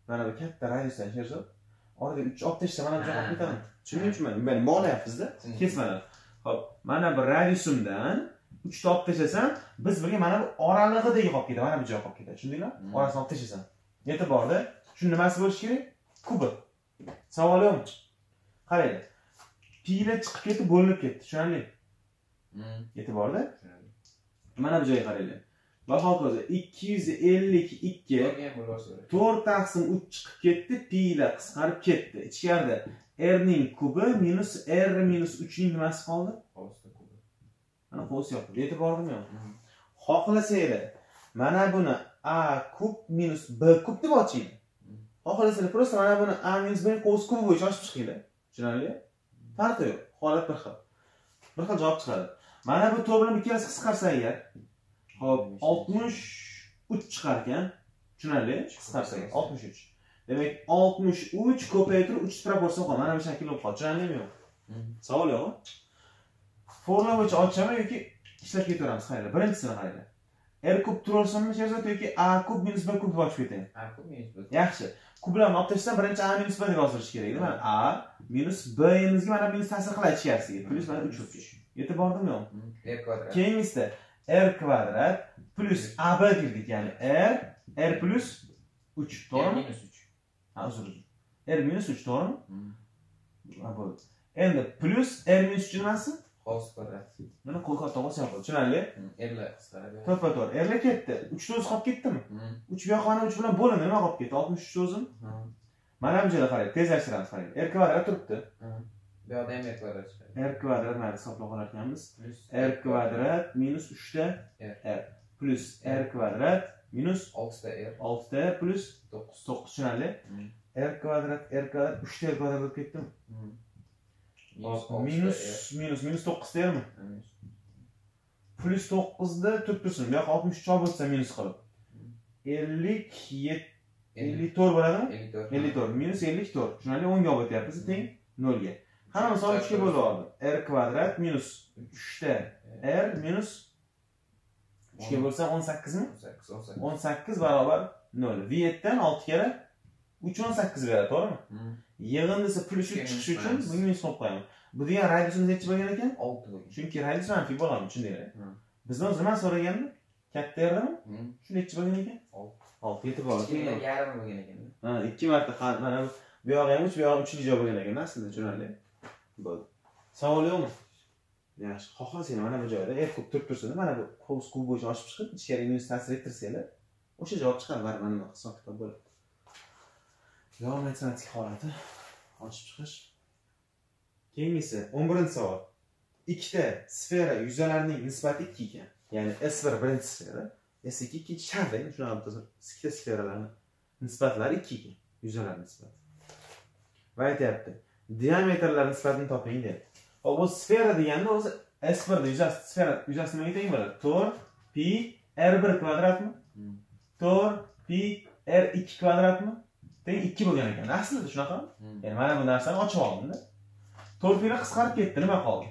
mana bu katta radiusdan sherzod. Orada uch olib tashlasa mana bu joyga olib ketaman. Tushundingmi tushunmadingmi mana bog'layapmizda kesmadan ho'p mana bu radiusimdan uchta olib tashlasam biz birga mana bu oralig'idagi qolib ketadi mana bu joy qolib ketadi. Tushundinglar Hmm. orasini olib tashlasam e'tiborda shu nimasi bo'lishi kerak? Kubi savol yo'qmi qaranglar pilar chiqib ketib bo'linib ketdi. Tushunarli? Hmm. e'tiborda? Mana bu joyga qaranglar va hokazo ikki yuz ellik ikki to'rt taqsim uch chiqib ketdi pilar qisqarib ketdi. Ichkarida r ning kubi minus r minus uchning nimasi qoldi? Mana qo'ls yopib e'tiborlimi yo'q Hmm. xohlasanglar mana buni a kub minus b kub deb ochinglar. Xohlasanglar просто mana buni a minus b qo'ls kubi bo'yicha ochib chiqinglar. Tushunarli farqi yo'q holat bir xil. Bir xil javob chiqadi. Mana bu to'rt bilan ikkalasi qisqarsa agar hop oltmish uch chiqar ekan tushunarli? Qisqarsa oltmish uch demak oltmish uch ko'paytirib uch proporsiya qoldi mana bu shakl bo'lib qoldi. Tushunarlimi yo'q? Hmm. savol yo'qmi formula bo'yicha ochaman yoki ishlab ketaveramiz? Qaranglar birinchisini qaranglar r kub turaversinmi sherzod yoki a kub minus b kub deb ochib ketaymi A kub minus B. yaxshi. Kublarni olib tashlab birinchi a minus b deb yozish kerak edi mana a minus b-imizga mana minus ta'sir qiladi ichkarisiga plyus mana uch uch. Yetib bordimi Hmm. R kvadrat. keyingisida r kvadrat plyus ab kirdik ya'ni r r plyus uch to'g'rimi minus uch. ha uzr r minus uch to'g'rimi bo'ldi endi plyus r minus uch nimasi Hovuz kvadrat. mana qo'l katta bo'lsa ham bo'ladi tushunarli. Rlar to'ppa to'g'ri erlar ketdi. Uchta o'zi qolib ketdimi? Uch bu yoq mana uch bilan bo'lindi. Nima qolib ketdi? Oltmish uchta o'zim Hmm. Mana bu joyda qarang tezlashtiramiz qarang r kvadrat turibdi Hmm. Bu yoqda ham R kvadrat chiqadi. r kvadrat mana hisoblab olar ekanmiz r kvadrat minus uchta R. plus r kvadrat minus oltita R. oltita r plus To'qqiz. to'qqiz tushunarli Hmm. r kvadrat r kvadrat uchta r kvadrat bo'lib ketdimi Hmm. Minus minus minus to'qqizta rmi Minus. plyus to'qqizda turib tursin bu yoq oltmish uch olib o'tsa minus qilib ellik yetti ellik to'rt bo'ladimi? ellik to'rt. ellik to'rt minus ellik to'rt tushunarli o'nga olib o'tyapmiz teng nolga. Hamma misol uchga bo'lib oldi. R kvadrat minus uchta r minus uchga bo'lsam o'n sakkizmi? o'n sakkiz o'n sakkiz. o'n sakkiz barobar nol. V yettidan olti karra uch o'n sakkiz beradi to'g'rimi? Hmm. yig'in desa plyus uch chiqishi uchun bunga minus qo'yib qo'yaman. Bu degan radiusimiz nechi bo'lgan ekan? Olti bo'lgan. chunki radius manfiy bo'ladi tushundinglar Hmm. bizdan o'zi nimani so'ragandi katta erdimi Hmm. shu nechi bo'lgan ekan? Olti. Olti yetib oldi. Yarim bo'lgan ekan. Ha, ikki marta mana bu yog'i ham uch bu yog'i uchli joy bo'lgan ekan aslida tushunarli bo'ldi. Savol yo'qmi? Yaxshi xohlasanglar mana bu joyda er kub turib tursin mana bu hovuz kubi bo'yicha ochib chiqib ichkariga minus ta'sir ettirsanglar o'sha javob chiqadi baribir mana bunaqa hisob kitob bo'ladi. Yo matematik holati. Ochib chiqish. Keyingisi o'n birinchi savol. Ikkita sfera yuzalarining nisbati ikki ekan. Ya'ni s bir birinchi sfera s ikki ikkinchi sharda bitta ikkita sferalarni nisbatlari ikki ekan yuzalar nisbati. Va aytyapti diametrlar nisbatini toping deyapti. Hop bu sfera deganda o'zi s birni yuzasi sfera yuzasi nimaga teng bo'ladi? To'rt pi r bir kvadratmi? To'rt pi r ikki kvadratmi? Teng ikki bo'lgan ekan. Aslida shunaqami Hmm. ya'ni mana bu narsani ochib oldimda. To'rt pini qisqarib ketdi nima qoldi?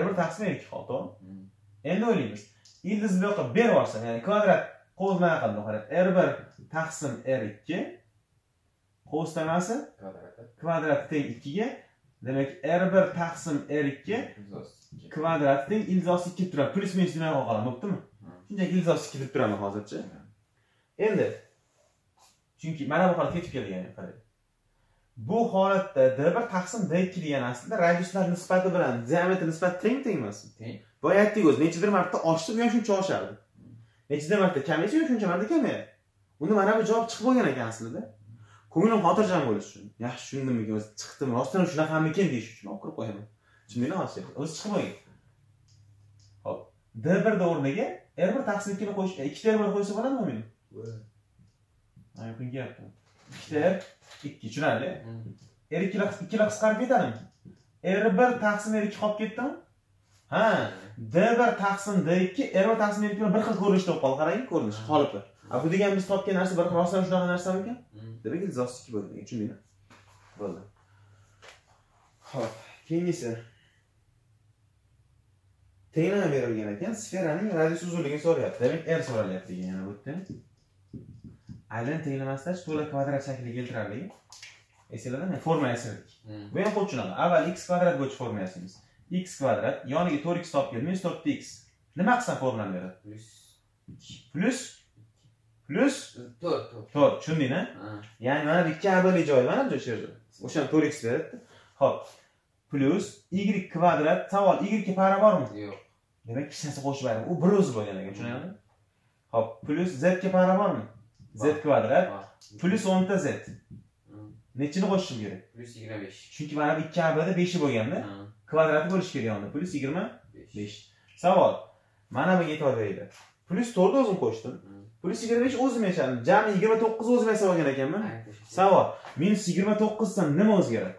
R bir taqsim r ikki qoldi to'g'rimi? Hmm. endi o'ylaymiz yoqqa berib yuborsam ya'ni kvadrat qo'l mana qildim qarang r bir taqsim r ikki qo'l nimasi Kvadrati. kvadrati teng ikkiga demak r bir taqsim r ikki Ildiz ikki. kvadrati teng ildizosi ikki deb turadi plyus minus nimani qolaman bo'ptimi Hmm. shunchaki ildizosi ikki deb turaman hozircha endi chunki mana bu holat ketib kelgan qarang bu holatda d bir taqsim d ikki degani aslida radiuslar nisbati bilan diametr nisbati tengmi teng emasmi Teng. Boya aytdik o'zi nechadir marta oshdi bu ham shuncha oshardi nechadir marta kamaysa ham shuncha marta kamayadi unda mana bu javob chiqib bo'lgan ekan aslida ko'nglim xotirjam bo'lishi uchun yaxshi tushundimmikin o'zi chiqdimi rostdan shunaqamikin deyish uchun olib kirib qo'yaman tushundingmi hozir o'zi chiqib bo'lgan hop d birni o'rniga r bir taqsim ikkini qo'yish ikkita r bir qo'ysa bo'ladimi meni gap ikkita r ikki tushunarli r ikkilar qisqarib ketadimi r bir taqsim r ikki qolib ketdimi ha d bir taqsim d ikki r bir taqsim r bir xil ko'rinishda bo'lib qoldi qarang. Ko'rinish holipi a bu degan biz topgan narsa bir rostdan shunaqa narsamikan Hmm. demak ilzosi ikki bo'ldi tushundingmi bo'ldi. Ho'p keyingisi. Tenglama berilgan ekan sferaning radius uzunligini so'rayapti. Demak r so'ralyapti ekan yana bu yerda. Aylan tenglamasida to'la kvadrat shakliga keltirarlik esinglardami forma yasadik Hmm. bu ham xuddi shunaqa. Avval x kvadrat bo'yicha forma yasaymiz x kvadrat yoniga to'rt x topib kel minus to'rtta x. Nima qilsam formulani beradi? Plus? Plyus plyus to'rt to'rt. tushundingmi? Ya'ni mana bu ikki abadiy joyi mana bu yerda. O'shani to'rt x beradi. Ho'p. Plyus y kvadrat savol y ga para bormi? Yo'q. demak hech narsa qo'shib berdim u bir o'zi bo'lgan ekan tushunarlimi hop. Plyus z ga barobarmi z Bor. kvadrat plyus o'nta z. Nechini qo'shishim kerak? Plus yigirma besh. chunki mana bu ikki abada beshi bo'lganda. Kvadrati bo'lishi kerak unda plyus yigirma Besh. savol. Mana bunga e'tibor beringlar plyus to'rtni o'zim qo'shdim. Hmm. plyus yigirma besh o'zim yashadim jami yigirma to'qqiz o'zim yasab olgan ekanman savol. Minus yigirma to'qqizdan nima o'zgaradi?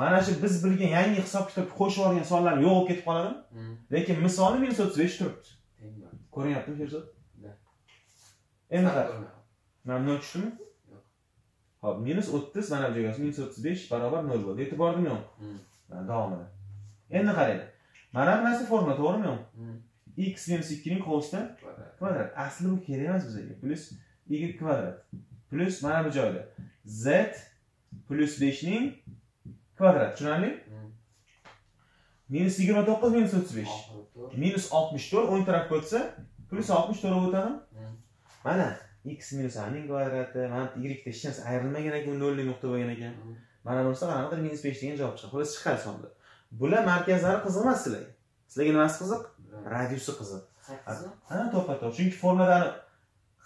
Mana shu biz bilgan yangi hisob kitob qo'shib olgan sonlar yo'q bo'lib ketib qoladimi Hmm. lekin misoli minus o'ttiz besh turibdi. Ko'rinyaptimi sherzod? Endi Farq qara ko'rmayapman. mana nol tushdimi hop minus o'ttiz mana bu joyga minus o'ttiz besh barobar nol bo'ldi. Yetib bordimi yo'q. Hmm. davomida endi qaranglar mana bu narsa formula to'g'rimi? Yo'q Hmm. x minus ikkining qo'shdan Kvadrat. kvadrat. Asli bu kerak emas bizga. Plyus y kvadrat. Plyus mana bu joyda. Z plyus beshning kvadrat. Tushunarli? Hmm. minus yigirma to'qqiz minus o'ttiz besh. Oxiri to'rt. minus oltmish to'rt o'ng tarafga o'tsa plyus oltmish to'rt bo'lib o'tadimi Hmm. mana x minus aning kvadrati mana y da hech narsa ayrilmagan ekan nolli nuqta bo'lgan ekan. Mana bunisi qanaqadir minus besh degan javob chiqadi. Xullas chiqadi sonda bular markazlari qiziq emas sizlarga. Sizlarga nimasi qiziq? Radiusi qiziq. Ha to'ppa to'g'ri chunki formulada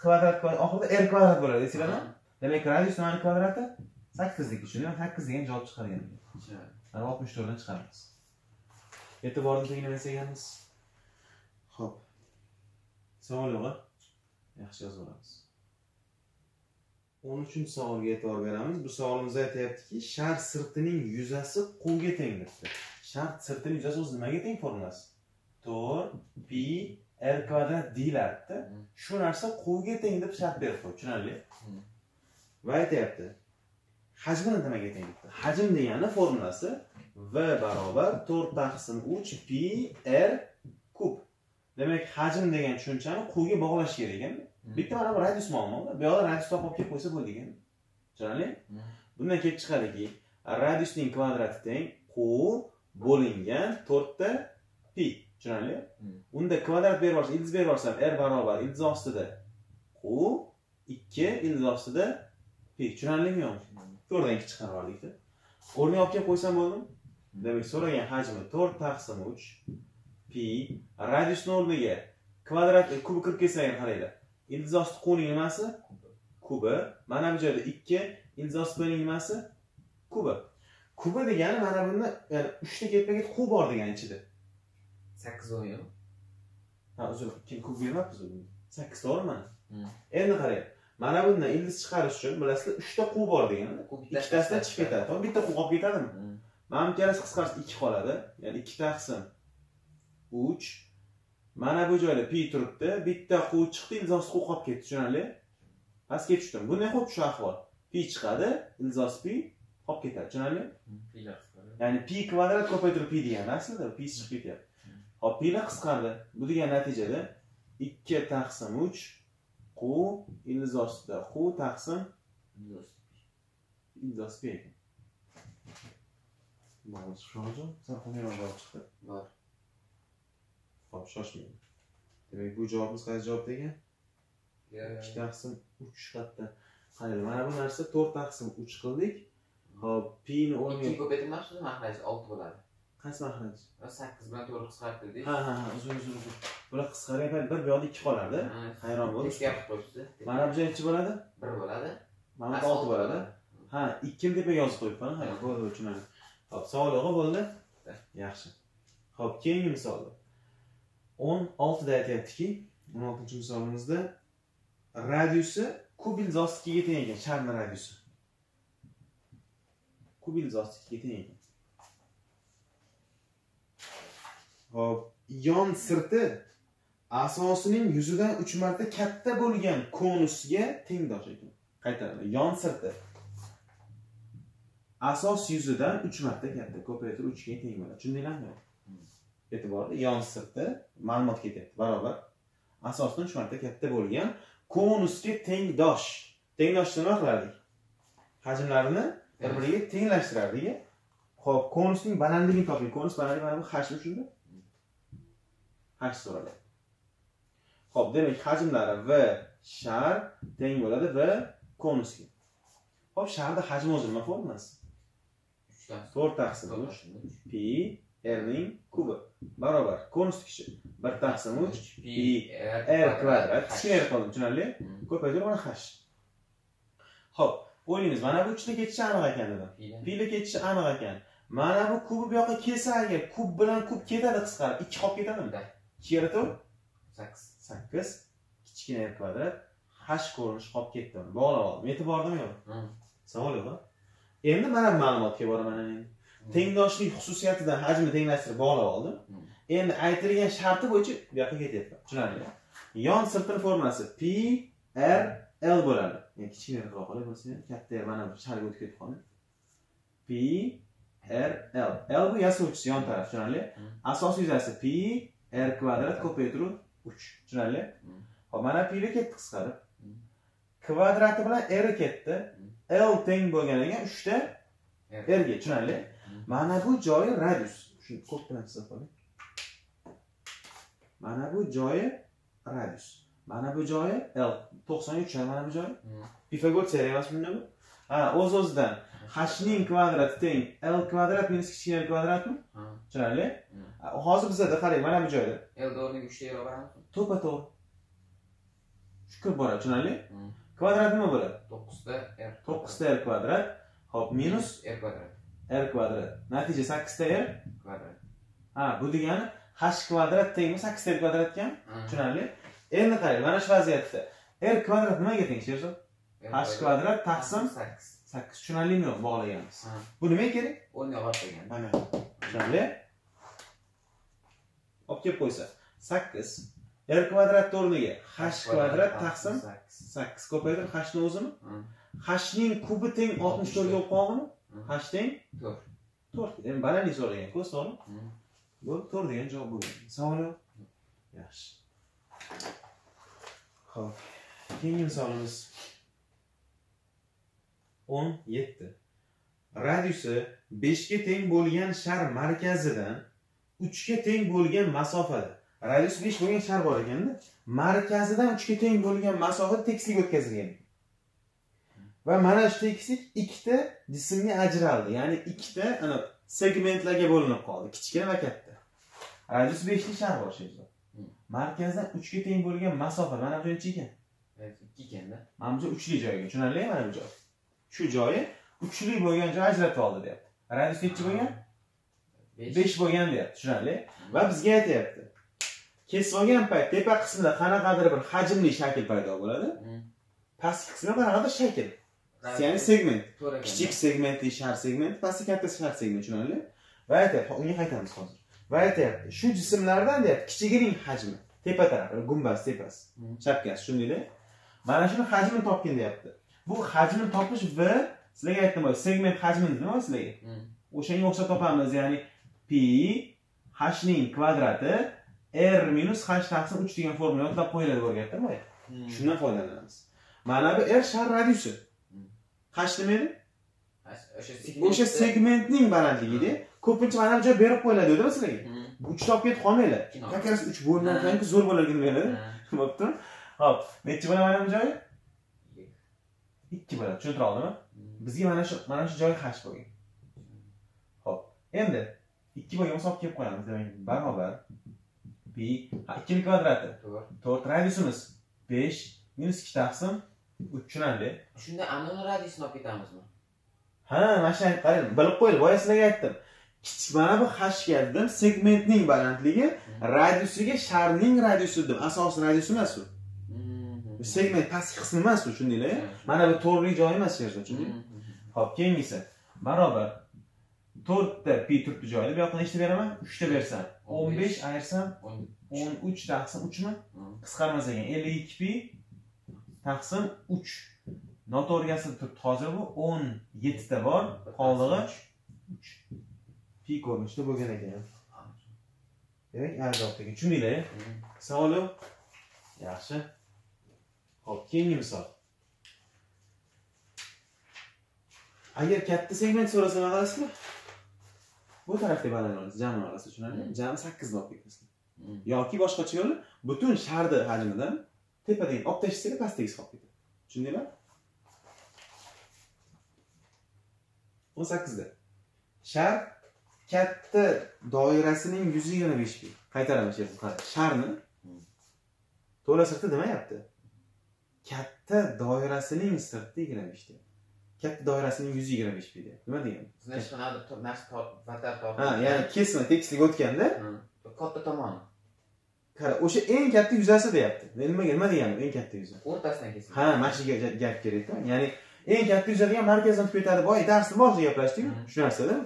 kvadrat kva- oxirida r kvadrat bo'ladi esinglarmi demak radius nimani kvadrati? Sakkizniki shuni sakkiz degan javob chiqargan. Oltmish to'rtdan chiqaramiz. E'tiborni tuginamas ekanmiz ho'p savol yo'q a yaxshi yozib olamiz. O'n uchinchi savolga e'tibor beramiz bu savolimizda aytyaptiki shar sirtining yuzasi quvga teng debdi shar sirtining yuzasi o'zi nimaga teng formulasi to'rt pi r kvadrat deyiladida shu narsa quvga teng deb shart berib qo'ydi tushunarli? Va aytyapti hajmini nimaga teng debdi hajm degani formulasi v barobar to'rt taqsim uch pi r kub. Demak hajm degan tushunchani quvga bog'lash kerak ekan. Bitta mana bu radius muammoda bu yoqda radius topib olib kelib qo'ysa bo'ldi ekan. Tushunarli? Hmm. bundan kelib chiqadiki radiusning kvadrati teng quv bo'lingan to'rtta pi tushunarli? Hmm. unda kvadrat berib yuborsam ildiz berib yuborsam r barobar ildiz ostida quv ikki ildiz ostida pi tushunarlimi yo'qmi Tushunarli. to'rtdan ikki chiqarib oldikda. O'rniga olib kelib qo'ysam bo'ldimi? Demak so'ragan hajmi to'rt taqsim uch pi radiusni o'rniga kvadrat e, kubi kirib kelsa agar qaranglar ildiz osti quvning nimasi? Kubi. Mana bu joyda ikki ildiz osti nimasi? Kubi kubi degani mana bunda ya'ni uchta ketma ket quv bor degani ichida. Sakkiz o'yin. ha uzr kim kub bermabmiz sakkiz to'g'ri mana Hmm. endi qarang mana bundan ildiz chiqarish uchun bilasizlar uchta quv bor degani ikkitasidan chiqib ketadi to'g'ri bitta quv qolib ketadimi? Hmm. mana bu ikkalasi qisqarsa ikki qoladi. Ya'ni ikki taqsim uch. Mana bu joyda pi turibdi bitta quv chiqdi ildiz quv qolib ketdi tushunarli. Pastga tushdim. Bunday xuddi shu ahvol? Pi chiqadi ildiz pi qolib ketadi. Tushunarli? Hmm. Ya'ni pi kvadrat ko'paytirib pi degani aslida pi chiqib ketyapti hop pilar qisqardi. Bu degani natijada ikki taqsim uch quv ildiz ostida. Quv taqsim ildiz pi ekan. Javob chiqdi? Bor. hop shoshmang demak bu javobimiz qaysi javob degan ikki taqsim uch qatta qaranglar mana bu narsa to'rt taqsim uch qildik hop pini Ikki o'rniga ko'paytirmoqchisiz, mahraj olti bo'ladi. qaysi mahraj sakkiz bilan to'rt qisqartirdik. ha ha ha uzun uzun uzun. Bular qisqaryapti bir bu yoqda ikki qolardi. Ha, hayron bo'ldim. Tekka qilib qo'yibsiz. mana bu joy nechi bo'ladi? Bir bo'ladi. mana bu olti bo'ladi. ha ikkini tepaga yozib qo'yibman ha bo'ldi tushunarli. Hop savol yo'q bo'ldi. Yaxshi. Hop keyingi misolda o'n oltida aytyaptiki o'n oltinchi misolimizda radiusi kub ildiz osti ikkiga teng ekan sharni radiusi kub ildiz osti ikkiga teng hop yon sirti asosining yuzidan uch marta katta bo'lgan konusga tengdosh ekan. Qaytaraman yon sirti. Asos yuzidan uch marta katta ko'paytirib uchga teng bo'ladi. Tushundinglarmi e'tiborli yon sirti ma'lumot ketyapti barobar. Asosdan uch marta katta bo'lgan konusga tengdosh. Tengdoshni nima qilardik hajmlarini ابری تین لش را بیه خوب کونس تین بنا دیگه کافی کونس بنا دیگه منو خشم شده. هشت سواله خوب دیم یک خشم داره و شر تین ولاده و کونس. کی خوب شر ده خشم ازش می‌خوام مس تور تقسیم دوش پی ار نیم کوب برابر. کونس کیش بر تقسیم دوش پی ار کوادرات چی ار کوادرات چنلی کوپ از یه من خش خوب o'ylaymiz. Mana bu uchta ketishi aniq ekan dedim. Pili ketishi aniq ekan. Mana bu kubi bu yoqqa kelsa agar kub bilan kub ketadi qisqarib ikki qolib ketadimi? Ikki yarim to'rt sakkiz. Sakkiz. Kichkina kvadrat h ko'rinishi qolib ketdi. Bog'lab oldim. E'tibordimi yo'q. Hmm. savol yo'q endi mana bu ma'lumotga boraman endi tengdoshlik xususiyatidan hajmni tenglashtirib bog'lab oldim. Endi aytilgan sharti bo'yicha bu yoqqa ketyapman. Tushunarli. Yon sirtini formulasi p r l bo'ladi yani kichkina r qilib bo'lsa katta mana bu sharga o'tib ketib qoldi p r l l bu yasovchisi yon taraf tushunarli asosiy yuzasi p r kvadrat ko'paytiruv uch tushunarli hop mana p ga ketdi qisqarib kvadrati bilan r ketdi l teng bo'lgan ekan uchta r ga tushunarli mana bu joyi radius shuni ko'k bilan chizib qo'ying mana bu joyi radius mana bu joyi l to'qson uch mana bu joyi. Hmm. pifagor teorema emasmi bunda bu. Ha o'z o'zidan. H ning kvadrati teng. L kvadrat minus kichkina l kvadratmi tushunarli Hmm. Hozir bizada qarang mana bu joyda. L o'rniga uchta yero baramizmi? to'ppa to'g'ri. Shu kirib boradi tushunarli Hmm. kvadrat nima bo'ladi? To'qqizta r to'qqizta r kvadrat. Hop minus r kvadrat. R kvadrat. Natija sakkizta r kvadrat. Ha bu degani h kvadrat tengmi sakkizta r kvadrat ekan Ha. tushunarli endi qarang mana shu vaziyatda. R kvadrat nimaga teng sherzod h kvadrat taqsim sakkiz sakkiz tushunarlimi yo'q bog'laganmiz. Bu nimaga kerak? O'rniga qo'yib qo'ygan mana tushunarli. Olib kelib qo'ysa. Sakkiz. R kvadrat o'rniga h kvadrat taqsim sakkiz. Ko'paytirib hni o'zimi? Hning kubi teng oltmish to'rtga bo'lib qolganmi h teng? To'rt. To'rt. Endi balandlik so'ragan ku to'g'rimi bu to'rt degan javob bo'lgan. Savol yo'q yaxshi Xo'p. keyingi misolimiz 17. Radiusi 5 ga teng bo'lgan shar markazidan 3 ga teng bo'lgan masofada. Radius 5 bo'lgan shar bor ekanda markazidan 3 ga teng bo'lgan masofada tekislik o'tkazilgan. Va mana shu tekislik ikkita jismga ajraldi. Ya'ni ikkita ana segmentlarga bo'linib qoldi. Kichkina va katta. Radius beshlik shar bor shehzod markazdan uchga teng bo'lgan masofa mana bu necha ekan. Ikki ekanda. Mana bu joy uchli joyga tushunarli mana bu joy. Shu joyi uchli bo'lgan joy ajratib oldi deyapti. Radius nechi bo'lgan? Besh. Bo'lgan deyapti tushunarli. Va bizga aytyapti. Kesib olgan payt tepa qismida qanaqadir bir hajmli shakl paydo bo'ladi. Pastki qismida qanaqadir shakl. Ya'ni segment. kichik segmentli shar segment pastki katta shar segment tushunarli. Va aytyapti unga qaytamiz hozir va aytyapti shu jismlardan deyapti kichigining hajmi. Tepa tarafi gumbaz tepasi Hmm. shapkasi tushundinglar mana shuni hajmini topgin deyapti. Bu hajmini topish v sizlarga aytdim segment hajmini dedim sizlarga? Hmm. o'shanga o'xshab topamiz ya'ni p h ning kvadrati r minus h taqsim uch degan formula yodlab qo'yiladi o'rgatdim boya Hmm. shundan foydalanamiz. Mana bu r shar radiusi. Hmm. h nima edi o'sha segmentning balandligida ko'pincha mana joy berib qo'yiladi dedimi sizlarga Hmm. bu olib ketib qolmanglar как раз uch ekanki zo'r bo'larkan beradi. Ha. *laughs* bo'pti. Hop nechi bo'ladi mana bu joyi Ikki. bo'ladi tushuntira oldimmi Hmm. bizga mana shu mana shu joy hash bo'lgan endi ikki bo'lgan bo'lsa olib kelib qo'yamiz demak barobar pi ikkini kvadrati. To'rt. Radiusimiz besh minus ikki taqsim uch tushunarli shunda anoni radiusini olib ketamizmi? Ha mana shu qarang bilib qo'ying boya sizlarga aytdim kichik mana bu hashga dedim segmentning balandligi radiusiga sharning radiusi dedim asosiy radiusi emas u. Bu segment pastki qismi emas u tushundinglar mana bu to'rtlik joyi emas yerda tushundingmi Hmm. Xo'p, keyingisi. Barobar 4 ta pi turibdi joyda. Bu yoqqa nechta beraman? 3 ta bersam. 15 ayirsam o'n 13 taqsim 3 mi? Hmm. Qisqarmas ekan. 52 pi taqsim 3. Noto'g'ri turibdi hozir bu 17 ta bor. Qoldig'i 3. Pi ko'rinishda bo'lgan ekan. Demak, arzon ekan. Tushundinglar? Savol? Yaxshi. Xo'p, keyingi misol. Agar katta segment so'rasa nima qilasizmi? Bu tarafga baland olasiz, jami olasiz, tushunarli? Mm. Jami 8 olib ketasizlar. Hmm. Yoki boshqacha yo'li, butun sharni hajmidan tepadagi olib tashlasangiz pastdagisi qolib ketadi. Tushundinglar? 18 da. Shar katta doirasining 125 pi. qaytaraman shu yerga qarang sharni? To'la sirti demayapti. Katta doirasining sirti yigirma besh deyapti. Katta doirasining yuzi yigirma besh pi deyapti. Nima degani ha ya'ni kesma tekislik o'tganda Hı. Katta tomoni. qara o'sha eng katta yuzasi deyapti. Nimaga nima degani eng katta yuzi O'rtasidan kesilgan. ha mana shu gap kerakda. Ya'ni eng katta yuzasi degan markazdan tutib ketadi boya darsni boshida gaplashdik. Mhm. shu narsada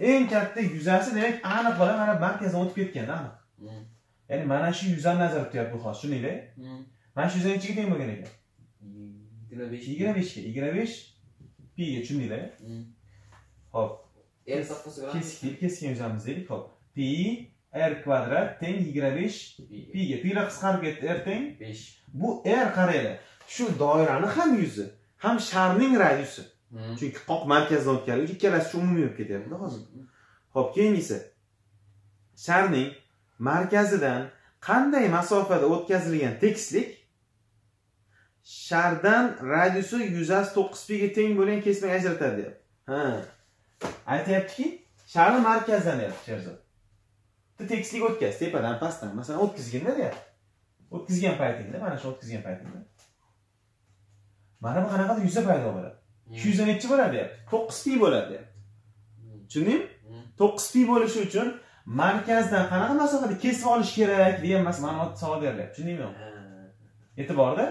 eng katta yuzasi demak aniq bola mana markazdan o'tib ketgan aniq ya'ni mana shu yuzani nazarda tutyapti bu hozir tushundinglar mana shu yuzdan nechiga teng bo'lgan ekan. Yigirma besh. yigirma beshga yigirma besh piga tushundinglar hop. Keskin keskin yozamiz deylik hop. Pi r kvadrat teng yigirma besh piga. pilar qisqarib ketdi r teng. Besh. bu r qaranglar shu doirani ham yuzi ham sharning radiusi. Hmm. chunki qoq markazdan o'tganligi ikkalasi umumiy bo'lib ketyapti hozir Xo'p, keyingisi. Sharning markazidan qanday masofada o'tkazilgan tekislik shardan radiusi yuzasi 9 piga teng bo'lgan kesmaga ajratadi deyapti. Ha. Aytyaptiki, sharni markazidan deyapti Sherzod. Bitta tekislik o'tkaz, tepadan pastdan, masalan, o'tkazganda deyapti. O'tkazgan paytingda, mana shu o'tkazgan paytingda. Mana bu qanaqadir yuza paydo bo'ladi. Shu yuza nechi bo'ladi deyapti? 9 pi bo'ladi deyapti. Tushundingmi? 9 pi bo'lishi uchun markazdan qanaqa masofada kesib olish kerak degan mas- ma'lumot savol berilyapti. Tushundingmi? E'tiborda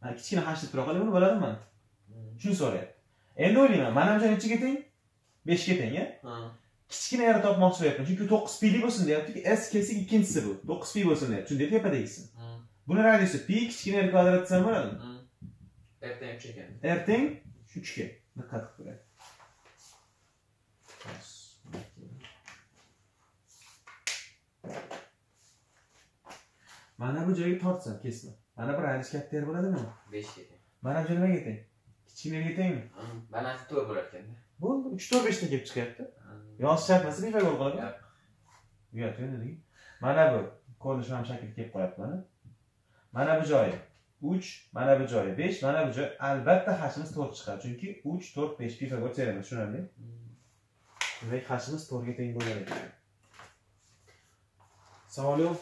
ha, kichkina hashni tura qolib bo'ladimi mana? Shuni so'rayapti. Endi o'ylayman, mana bu nechiga teng? 5 ga teng, a? Kichkina yer topmoqchi bo'lyapman. Chunki 9 pili bo'lsin deyapti-ki, s kesik ikkinchisi bu. 9 pi bo'lsin deyapti. Tushundingmi? Tepadagisi. Buni radiusi pi kichkina yer kvadrat desam bo'ladimi? Uch ekan. R teng 3 ga. Diqqat qilib ko'raylik. Mana bu joyga tortsam kesma. Mana bu radius katta yer bo'ladimi? besh ekan. Mana bu joy nimaga teng? Kichkina yerga tengmi? Balandsi to'rt bo'lar ekanda. Bo'ldi, 3 4 5 ta kelib chiqyapti. Yozish shart emas, Pifagor qiladi. Yo'q. Dedik. Mana bu ko'rinish ham shakl kelib qo'yapti mana. Mana bu joyi 3, mana bu joyi 5, mana bu joy albatta hashimiz 4 chiqadi. Chunki 3, 4, 5 Pifagor teoremasi tushunarli. Demak, hashimiz 4 ga teng bo'lgan ekan. Savol yo'q?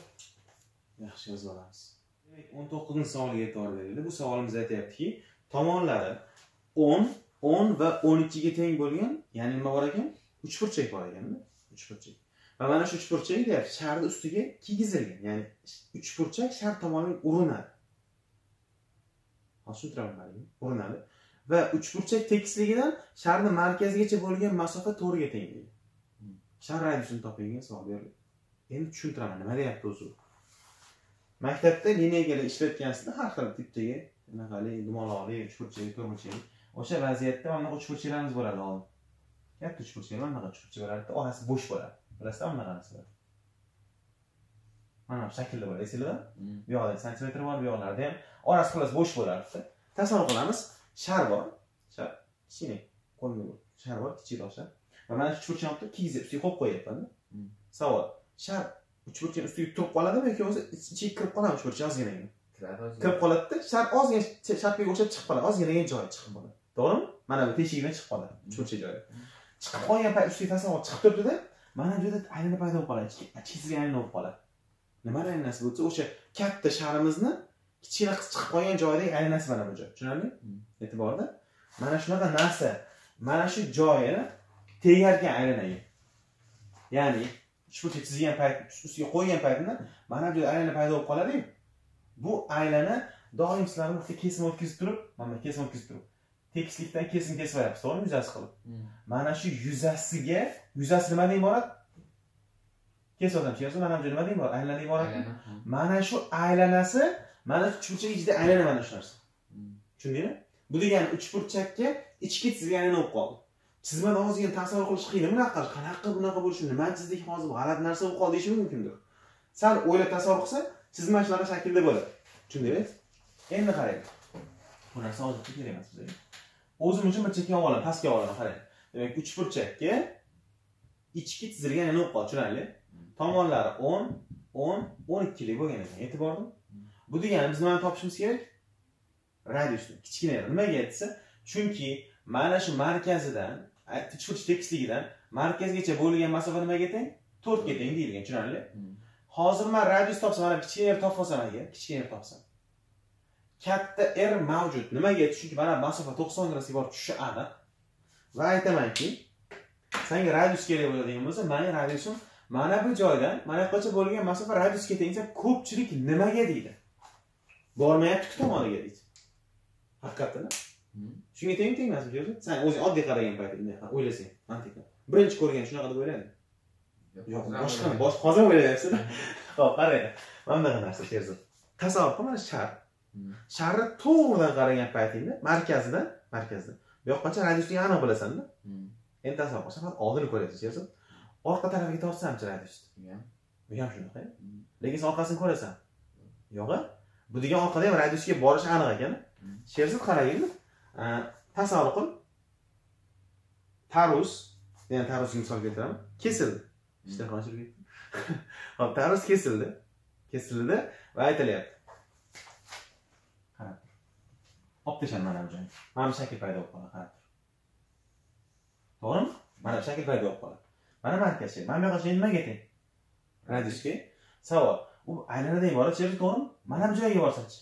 Yaxshi yozib olamiz. Demak, 19-savolga e'tibor beringlar. Bu savolimiz aytayaptiki, tomonlari 10, 10 va 12 ga teng bo'lgan, ya'ni nima bor ekan? Uchburchak bor ekanda. Uchburchak. Va mana shu uchburchak deyapti, sharni ustiga kiygizilgan. Ya'ni uchburchak shar tomonidan urinadi. Hozir tushuntiraman. Urinadi. Va uchburchak tekisligidan sharni markazigacha bo'lgan masofa to'rtga teng deydi. Shar radiusini toping degan savol berildi. Endi tushuntiraman, nima deyapti o'zi. Maktabda liniyaga ishlatgansizda har xil tipdagi anaqali dumaloqli uchburchak, to'rtburchak. O'sha vaziyatda mana bunaqa uchburchaklarimiz bo'ladi hozir. Katta uchburchak, mana bunaqa uchburchak bo'ladi, orasi bo'sh bo'ladi. Bilasizlar mana bunaqasi. Mana bu shaklda bo'ladi, esingizmi? Bu yoqda santimetr bor, bu yoqlarda ham orasi xullas bo'sh bo'lardi. Tasavvur qilamiz, shar bor. Shar kichkina qo'lni. Shar bor, kichikroq shar. Va mana shu uchburchakni kiyizib ustiga qo'yib qo'yapman. Savol. Shar uchburchak ustiga turib qoladimi yoki o'zi ichiga kirib qoladimi uchburchak ozginagina? Kirib qoladida, shar ozgina sharpaga o'xshab chiqib qoladi. Ozginagina joyi chiqib qoladi. To'g'rimi? Mana bu teshigidan chiqib qoladi, uchburchak joyi. Chiqib qolgan payt ustiga tasavvur chiqib turibdi-da, mana bu yerda aylana paydo bo'lib qoladi. Ichkisiga aylana bo'lib qoladi. Nima aylanasi bo'lsa, o'sha katta sharimizni kichkina qiz chiqib qolgan joydagi aylanasi mana bu joy. Tushunarli? E'tiborda. Mana shunaqa narsa, mana shu joyini tegarkan aylanaga. Ya'ni ushbu chizilgan payt, ustiga qo'ygan paytida mana bu aylana paydo bo'lib qoladi-yu. Bu aylana doim sizlarni bitta kesim o'tkazib turib, mana kesim o'tkazib turib, tekislikdan kesim kesib olyapsiz, to'g'rimi? Yuzasi qilib. Mana shu yuzasiga, yuzasi nimadan iborat? Kesib o'tamiz. Yozib mana bu nimadan iborat? Aylanadan iborat. Mana shu aylanasi, mana shu uchburchak ichida aylana mana shu narsa. Tushundingmi? Bu degani uchburchakka ichki chizgan aylana bo'lib qoldi. Chizmada ozgina tasavvur qilish qiyin. Bunaqa, qanaqa bunaqa bo'lishi, nima chizdik hozir, g'alati narsa bo'lib qoldi deyish mumkindir. Sal o'ylab tasavvur qilsa, chizma shunaqa shaklda bo'ladi. Tushundingiz? Endi qarang. Bu narsa hozircha kerak emas bizga. O'zim uchun bir chekka olaman, pastga olaman, qarang. Demak, uchburchakka ichki chizilgan aylana bo'lib qoldi, tushunarli? Tomonlari 10, 10, 12 lik bo'lgan ekan. E'tibordim. Bu degani biz nimani topishimiz kerak? Radiusni, kichkina yer. Nimaga desa, chunki mana shu markazidan, uchburch tekisligidan markazgacha bo'lgan masofa nimaga teng? 4 ga teng deyilgan, tushunarli? hozir men radius topsam mana kichkina r topsam agar kichkina r topsam katta r mavjud nimaga chunki mana masofa to'qson gradusga borib tushishi aniq va aytamanki senga radius kerak bo'ladigan bo'lsa mening radiusim mana bu joydan mana yoqqacha bo'lgan masofa radiusga teng desa ko'pchilik nimaga deydi? Bormayapti tomoniga deydi. Haqiqatdan shunga teng tengmasmi o'zi san o'zing oddiy qaragan paytingda o'ylasang mantiqan birinchi ko'rgan shunaqa deb o'ylading. Yo'q boshqa boshqa hozir o'ylayapsizda. Ho'p qarang. Mana bunaqa narsa sherzod tasavvur qil mana shar. Sharni to'g'ridan qaragan paytingda markazidan markazdan. Bu yoqqacha radiusni aniq bilasanda. Endi tasavvur qil faqat oldini ko'ryapsiz sherzod orqa tarafiga tortsamchi radiusni bu ham shunaqa lekin sen orqasini ko'rasan. Yo'q bu degan orqada ham radiusga borishi aniq ekan sherzod qaragin tasavvur qil. Tarus yana tarusga misol keltiraman. Kesildi. Ishtaha ketdi. *laughs* Hop tarus kesildi. Kesildida va aytilyapti. Qarab olib tashladi mana bu joyga mana bu shakl paydo bo'lib qoladi qarab to'g'rimi? Mana bu shakl paydo bo'lib qoladi mana markaz mana bu yoqqa nimaga teng savol u aylanadan iborat cherzi to'g'rimi mana bu joyga borsachi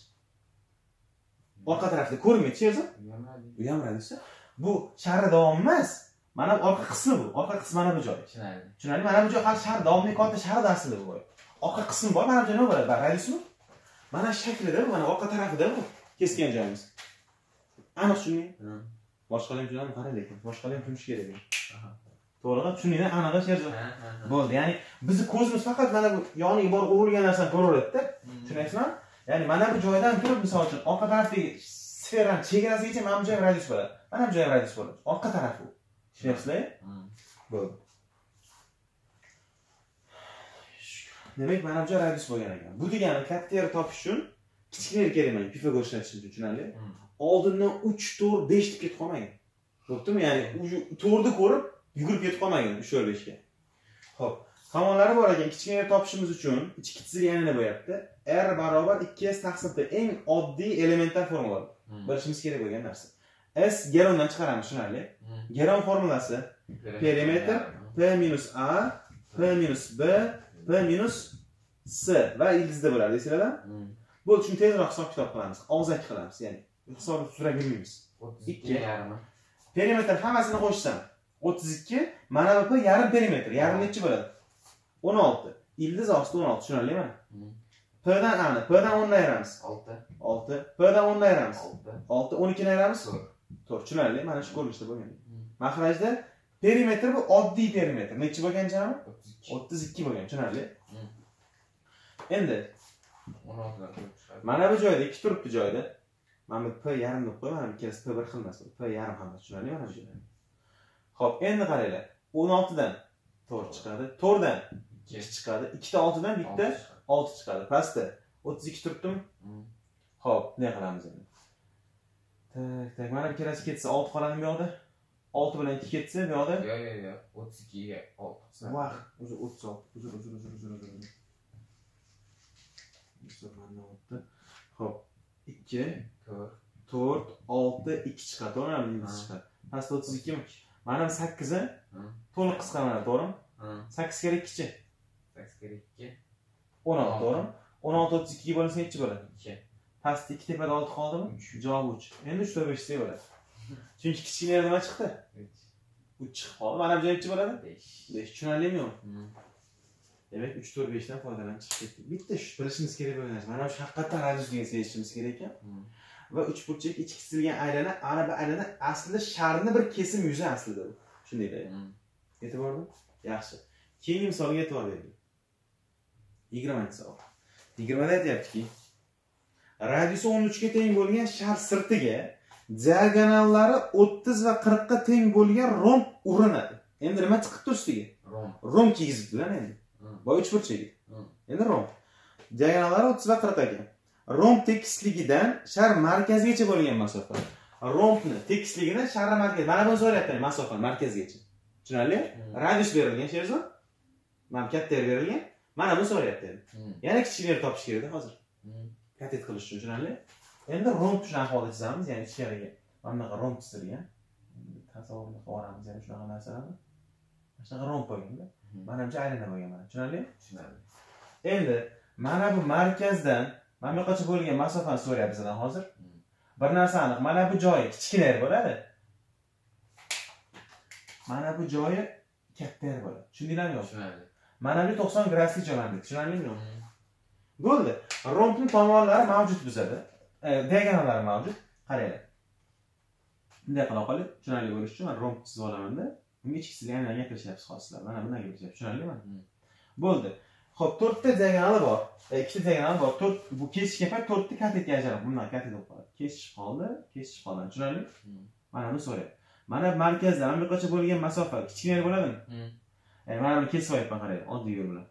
orqa tarafda ko'rinmaydi cherzi bu ham radius bu sharri davom emas mana bu orqa qismi bu. Orqa qismi mana bu joy. Tushunarli. Tushunarli mana bu joy hali shar davomli katta shar aslida bu orqa qismi bor mana bu joy nima bo'ladi? Radiusmi mana shaklida bu mana orqa tarafida bu. Kesgan joyimiz. Aniq tushundingmi boshqalar ham tushunadimi qarang lekin boshqalar ham tushunishi kerak to'g'ri tushundingmi anig'i sherzod bo'ldi. Ya'ni bizni ko'zimiz faqat mana bu yoniga borib urilgan narsani ko'raveradida tushunyapsizmi ya'ni mana bu joydan turib misol uchun orqa tarafdagi sferani chegarasigacha mana bu joy radius bo'ladi. Mana bu joy radius bo'ladi. Orqa tarafi u. Tushunyapsizlar bo'ldi. Demak mana bu joy radius bo'lgan ekan. Bu degani katta yer topish uchun kichkina yer kerak menga pifagor ishlatish uchun tushunarli oldindan uch to'rt besh deb ketib qolmagan bo'ptimi? Ya'ni to'rtni ko'rib yugurib ketib qolmagan uch to'rt beshga ho'p tomonlari bor ekan kichkina topishimiz uchun ichki tizilga nima bo'lyapti r barobar ikki s taqsim p eng oddiy elementar formula. Bilishimiz kerak bo'lgan narsa. S gerondan chiqaramiz tushunarli geron formulasi perimetr p minus a p minus b p minus s va ildizda bo'ladi esinglarda bo'ldi shuni tezroq hisob kitob qilamiz og'zaki qilamiz ya'ni hisobni sura bermaymiz ikki perimetr hammasini qo'shsam o'ttiz ikki mana bu yarim perimetr yarim nechi bo'ladi? o'n olti. Ildiz osti o'n olti tushunarlimi? Pdan ani pdan o'nni ayiramiz. Olti. Olti. Pdan o'nni ayiramiz. Olti. Olti o'n ikkini ayiramiz? To'rt. To'rt tushunarli. Mana shu ko'rinishda bo'lgan. Mahrajda perimetr bu oddiy perimetr. Nechi bo'lgan jami o'ttiz ikki. O'ttiz ikki bo'lgan tushunarli. Mm. endi o'n oltidan to'rt chiqadi mana bu joyda ikki turibdi joyda. Mana bu p yarim deb qo'y mana bu ikkalasi p bir xil emas p yarim hammasi tushunarli mana bu joyda ho'p endi qaranglar o'n oltidan to'rt chiqadi to'rtdan ikki ikki chiqadi ikkita oltidan bitta olti chiqadi. olti chiqadi. Pastda o'ttiz ikki turibdimi? Mm. ho'p bunday qilamiz endi? Tak tak mana ikkalasi ketsa olti qoladimi bu yoqda olti bilan ikki ketsa bu yoqda yo'q yo'q yo'q o'ttiz ikkiga olti vaqt uzr o'ttiz olti uzr uzr uzr uzr uzr uzr. Mana olti ho'p ikki to'rt. to'rt olti ikki chiqadi. To'g'rimi mana Ha. chiqadi. Pastda o'ttiz ikkimi mana bu sakkizi to'liq qisqa mana to'g'rimi? Sakkiz kira ikkichi sakkizga ikki o'n olti. to'g'rimi? O'n olti o'ttiz ikkiga bo'linsa nechi bo'ladi? Ikki. Pastda ikki tepada olti qoldimi? Uch. Javob uch. Endi uch to'rt beshta bo'ladi. *laughs* Chunki kichkina nima chiqdi? Uch. Chiqib qoldi. Mana bu joy nechi bo'ladi? Besh. Besh. Tushunarlimi yo'q demak uch to'rt beshdan foydalanib chiqib ketdik. Bitta shu bilishimiz kerak bo'lgan narsa. Mana shu haqiqatdan radius degan sezishimiz kerak ekan. Va uchburchak ichki chizilgan aylana ana bu aylana aslida sharni bir kesim yuzi aslida bu shunday deydi Mm. e'tiborli yaxshi. Keyingi misolga e'tibor bering. Yigirmanchi savol yigirmada aytyaptiki radiusi o'n uchga teng bo'lgan shar sirtiga diagonallari o'ttiz va qirqqa teng bo'lgan romb urinadi. Endi nima chiqibdi ustiga? Rom. Romb kiygizibdilar endi. Mm. boy uchburchagi Mm. endi romb diagonallari o'ttiz va qirq ekan romb tekisligidan shar markazgacha bo'lgan masofa. Rombni tekisligidan sharni markaz mana buni so'rayapti masofa markazgacha. Tushunarli? Mm. radius berilgan sherzod mana katta yer berilgan. Mana buni so'rayapti. Endi Mm. yana kichkina yer topish kerakda hozir. Mm. katet qilish uchun tushunarli. Endi romb shunaqa ahvolda chizamiz ya'ni ichkariga mana bunaqa romb chizilgan tasavvurni qilib olamiz yana shunaqa narsalarni. Mana shunaqa romb bo'lganda mana buncha aylana bo'lgan mana. Tushunarli. Tushunarli. Endi mana bu markazdan yoqqacha bo'lgan masofani so'rayapti bizdan hozir. Bir narsa aniq. Mana bu joyi kichkina yer bo'ladi. Mana bu joyi katta yer bo'ladi. Tushundinglarmi yo'q. Tushunarli. Mana bu to'qson gradusga joylandik. Tushunarlimi yo'q? Bo'ldi. Rompni tomonlari mavjud bizada. E, diagonallari mavjud. Qaranglar. Bunday qila qoling tushunarli bo'lishi uchun man romb chizib olamanda. Bunga ichkisiga aynan gapirishyapsiz hozir sizlar. Mana bundan gapirishyapsiz tushunarlimi? Hmm. bo'ldi ho'p to'rtta diagonali bor. E, ikkita diagonali bor. To'rt bu kesishgan payt to'rtta katetga ajralib bundan katet bo'lib qoladi. Kesishib qoldi kesishib qoldi tushunarli? Hmm. mana buni so'rayapti mana markazdan mana bu yoqqacha bo'lgan masofa kichkina bo'ladimi? Hmm. E, mana buni kesib olyapman qarang. Oddiy yo'l bilan.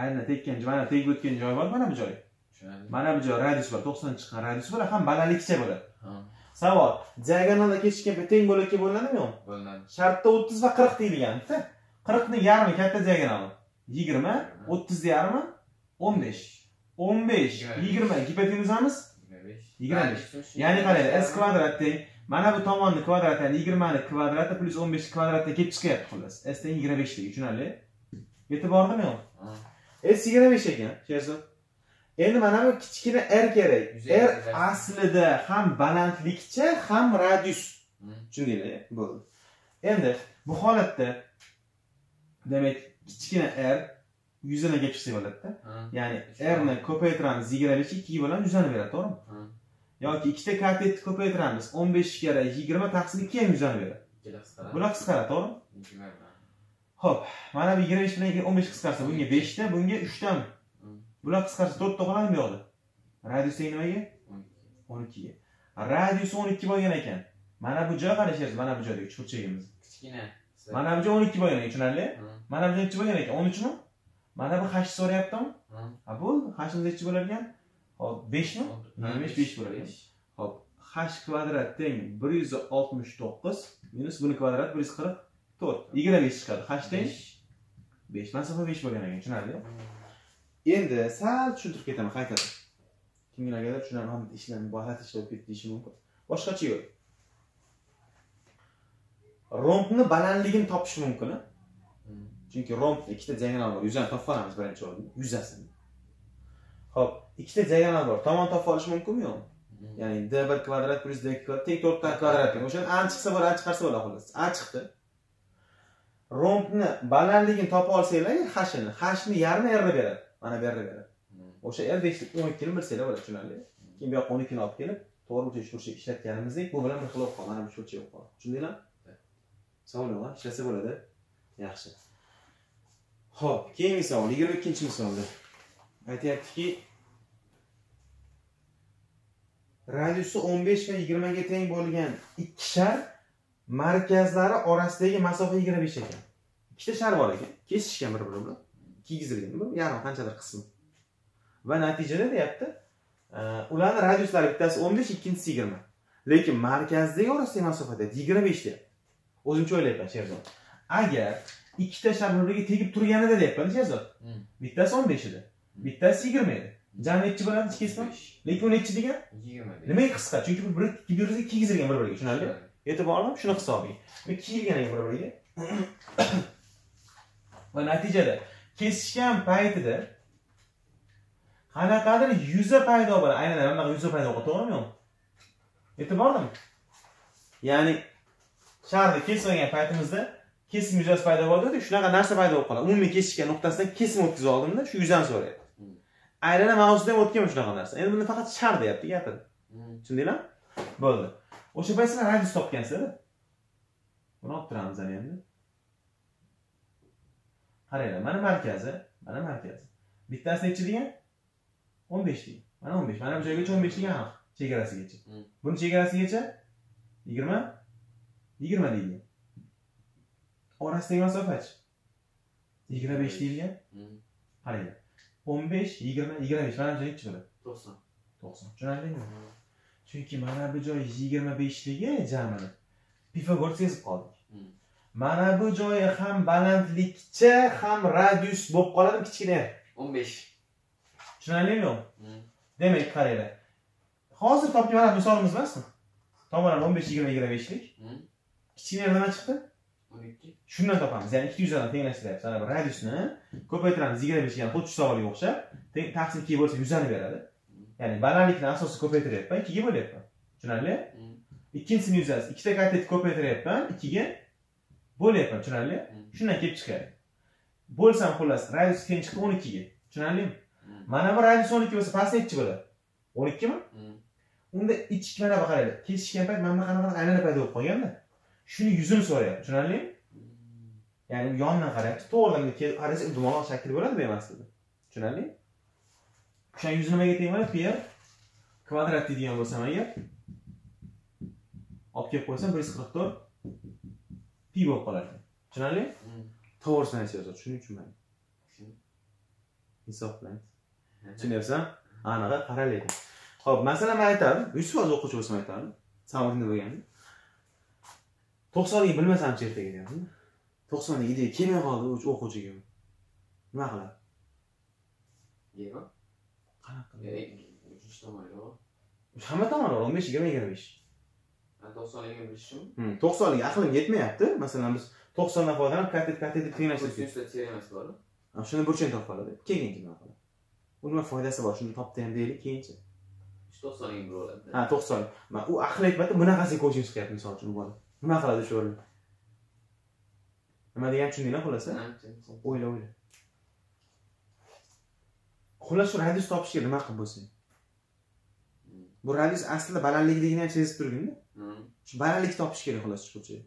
Aynan tekkan mana tegib o'tgan joy bor mana bu joy. Tushunarli. Mana bu joy radius bor to'qson chiqqan radius bo'ladi ham balandlikcha bo'ladi. Savol diagonalda kesishgan payt teng bo'lakka bo'linadimi yo'qmi bo'linadi. Shartda o'ttiz va qirq deyilganda qirqni yarmi katta diagonali yigirma o'ttizni yarmi o'n besh. O'n besh. Yigirma gipotenuzamiz yigirma. Besh. Ya'ni qaranglar s kvadrat teng mana bu tomonni kvadrati ya'ni yigirmani kvadrati plyus o'n besh kvadratdan kelib chiqyapti xullas. S teng yigirma beshligi tushunarli? Yetib bordimi Ha, s yigirma besh ekan sherson endi mana bu kichkina r kerak. R aslida ham balandlikcha ham radius. Tushundinglar bo'ldi. Endi bu holatda demak kichkina r yuzinaga chiqsa bo'ladida. Ya'ni r ni ko'paytiramiz yigirma beshga ikkiga bo'lamiz yuzani beradi to'g'rimi? Yoki ikkita katetni ko'paytiramiz o'n besh karra yigirma taqsim ikki ham yuzani beradi. Bular qisqaradi to'g'rimi? Ho'p mana bu yigirma besh bilan o'n besh qisqarsa bunga beshta bunga Hmm. bular qisqarsa to'rtta qoladimi bu yoqda radius teng nimaga? o'n ikki. ikkiga. Radius o'n ikki bo'lgan ekan. Mana bu joy qarashyapsiz mana bu joydagi uchburchagimiz kichkina mana bu joy o'n ikki bo'lgan ekan tushunarli mana bu nechi bo'lgan ekan o'n uchmi mana bu hashni so'rayaptimi ha. bo'ldi hashimiz nechi bo'lar ekan hop beshmi Ha, yigirma besh besh bo'lar ekan hop h kvadrat teng bir yuz oltmish to'qqiz minus buni kvadrat bir yuz qirq to'rt yigirma besh chiqadi h teng besh. besh masofa besh bo'lgan ekan tushunarli endi sal tushuntirib ketaman qaytadan kimlargadir tushunarli ishlarni boshqacha bo'lib ketdi deyishi mumkin boshqacha yo'l rompni balandligini topish mumkin? Hmm. chunki romb ikkita diagonal bor. Yuzani topib olamiz birinchi o'rinda yuzasini. Ho'p ikkita diagonal bor. Tomon topib olish mumkinmi yo'qmi Hmm. ya'ni d bir kvadrat plyus d ikki kvadrat teng to'rtta kvadrat o'shani a chiqsa bo'ladi a chiqarsa bo'ladi xullas a chiqdi. Rombni balandligini topib olsanglar hashini hashni yarmi r beradi. Mana bu yerda beradi. Hmm. o'sha r beshlik o'n ikkini bilsanglar bo'ladi tushunarli. Keyin bu yoqqa o'n ikkini olib kelib to'g'ri burchak uchburchak ishlatganimizdek bu bilan bir xil bo'lib qoldi. Mana bu uchburchak bo'lib qoldi. Tushundinglarmi savol yo'q a ishlasa bo'ladi. Yaxshi. Ho'p keyingi savol yigirma ikkinchi misolda aytyaptiki radiusi o'n besh va yigirmaga teng bo'lgan ikki shar markazlari orasidagi masofa yigirma besh ekan. Ikkita shar bor ekan kesishgan bir biri bilan kiygizilgan bir yarim qanchadir qismi. Va natijada deyapti ularning ularni radiuslari bittasi o'n besh ikkinchisi yigirma. Lekin markazdagi orasidagi masofa deyapti yigirma besh deyapti. O'zimcha o'ylayapman sherzod. Agar ikkita shar bir biriga tegib turganida deyapman sherzod. Hmm. bittasi o'n besh edi bittasi yigirma edi jami nechi bo'ladi hech kesma lekin u nechi degan? Yigirma nimaga qisqa? Chunki bir birbiriga kiygizilgan bir biriga tushunarli. Tushunarli. e'tiborli shuni hisobiga. Kiyilgan bir biriga? *coughs* Va natijada kesishgan paytida qanaqadir yuza paydo bo'ladi. Aynan mana bunaqa yuza paydo bo'ladi to'g'rimi yo'qmi e'tiborlimi ya'ni sharni olgan paytimizda kesim yuzasi paydo bo'ldi shunaqa narsa paydo bo'lib qoladi. Umumiy kesishgan nuqtasidan kesim o'tkazib oldimda shu yuzani Hmm. aylana mavzuda ham o'tgan shunaqa narsa. Endi bunda faqat shar deyapti gapirdi Hmm. tushundinglarmi bo'ldi. O'sha payt sizlar radius topgansizlar buni olib turamiz ana endi. Qaranglar mana markazi mana markazi. Bittasi nechi degan o'n besh degan. Mana o'n besh mana bu joygacha o'n besh degan aniq chegarasigacha. Hmm. buni chegarasigacha yigirma yigirma deyilgan orasidagi masofachi yigirma besh deyilgan. Qaranglar o'n besh yigirma yigirma besh. Mana bu joy nechi bo'ladi To'qson. to'qson tushunarlimi chunki mana bu joy yigirma beshligi jamini pifagor sezib qoldik. Hmm. mana bu joyi ham balandlikcha ham radius bo'lib qoladimi kichkina. O'n besh. tushunarlimi yo'qmi Hmm. demak qaranglar. Hozir topgan mana misolimiz emasmi? Tomonlar o'n besh yigirma yigirma beshlik Hmm. Kichkina nima chiqdi? O'n ikki shundan topamiz. Ya'ni ikkita yuzdan tenglashtiryapmiz ana bu radiusni ko'paytiramiz. Yigirma beshga xuddi shu savolga o'xshab taqsim ikkiga bo'lsa yuzani beradi ya'ni balandlikni asosi ko'paytiryapman ikkiga bo'lyapman. Tushunarli? Mm. ikkinchisini yuzasi ikkita katet ko'paytiryapman ikkiga bo'lyapman tushunarli? Mm. shundan kelib chiqadi. Bo'lsam xullas radius teng chiqdi o'n ikkiga. Tushunarlimi? Mm. mana bu radius o'n ikki bo'lsa past nechi bo'ladi. o'n ikkimi unda ichki mana bu qaranglar kesishgan payt mana bunaqa aylana paydo bo'lib qolganda shuni yuzini so'rayapti tushunarlimi ya'ni yondan qarayapti. To'g'ridan ke- qarasa dumaloq shakl bo'ladi bemasdi tushunarli? O'sha yuz nimaga teng bo'ladi pi kvadrat deydigan bo'lsam agar olib kelib qo'ysam bir yuz qirq to'rt pi bo'lib qolar ekan. Tushunarli? Mm. to'g'risini aytyapti shuning uchun man Tushundim. insof bilan tushunyapsan. Anaqa qaralaydi ho'p masalan man aytardim. Yusuf hozir o'quvchi bo'lsam aytardim. Samarqandda bo'lganda to'qsonlikni bilmasamchi ertaga derdim to'qsonlik ideya kelmay qoldi o'quvchiga nima qiladi Yigirma? qanaqa uchinchi hamma tomonlar o'n besh yigirma yigirma besh Man to'qsonligini bilishim. to'qsonlik aqlim yetmayapti masalan biz to'qsondan foydalanib katet katet bor. ketdik shuni burchini topib qoladi keyin nima qiladi u nima foydasi bor shuni topdi ham deylik keyinchi bir o'yladi. ha to'qson u aql aytmadi bunaqasiga ko'chib chiqyapti misol uchun u bola nima qiladi shu o'rinda nima degan tushundinglar tushundim. o'yla o'yla xullas shu radius topishga nima qilib bo'lsang Mm. bu radius aslida balandligini ham sezib turginda Mm. shu balandlikni topish kerak burchak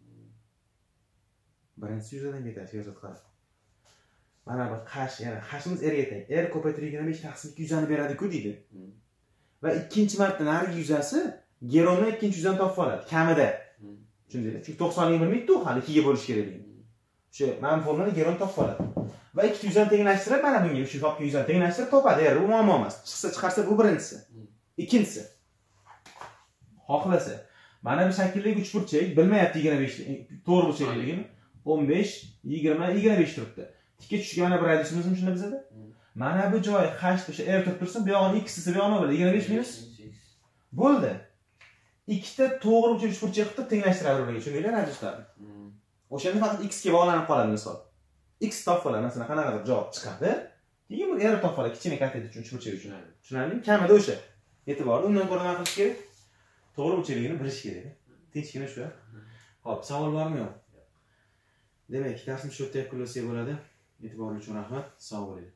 Mm. birinchisi yuzadan ketadi siyosat qarab mana bir qash yana qashimiz erga teng er ko'paytirib yigirma besh taqsim ikki yuzani beradiku deydi va ikkinchi marta narigi yuzasi geronni ikkinchi yuzdan topib oladi kamida. Mm. tushundinglar chunki to'qsonlikni bilmaydiku hali ikkiga bo'lish kerakligini o'sha mana bu formulani geron topib oladi. Va ikkita yuzani tenglashtirib mana bunga shu topgan yuzani tenglashtirib topadi. Er u muammo emas chiqsa chiqarsa bu birinchisi. Mm. ikkinchisi. Xohlasa mana bu shakldagi uchburchak bilmayapti yigirma besh to'g'ri burchakligini o'n besh yigirma yigirma besh turibdi. Tikka tushgan mana bir radiusimiz shunda bizada. Mm. mana bu joy h o'sha r turib tursin bu yog'ini x desa bu yog'i nima bo'ladi yigirma besh minus bo'ldi ikkita to'g'ri uchun uchburchak qilib tenglashtiradi tushundinglar radiuslarni Mm. o'shanda faqat x ga bog'lanib qoladi misol. X topib oladi masalan qanaqadir javob chiqadi keyin bu r topib oladi kichkina katet uchun uchburchak uchun. Tushunarli. tushunarlimi kamida o'sha. E'tiborli undan ko'ra nima qilish kerak? To'g'ri burchakligini bilish kerak. Tinchgina shu ho'p savol bormi yo'q? Demak darsni shu yerda yakunlasak bo'ladi. E'tiboringiz uchun rahmat. Sog' bo'ling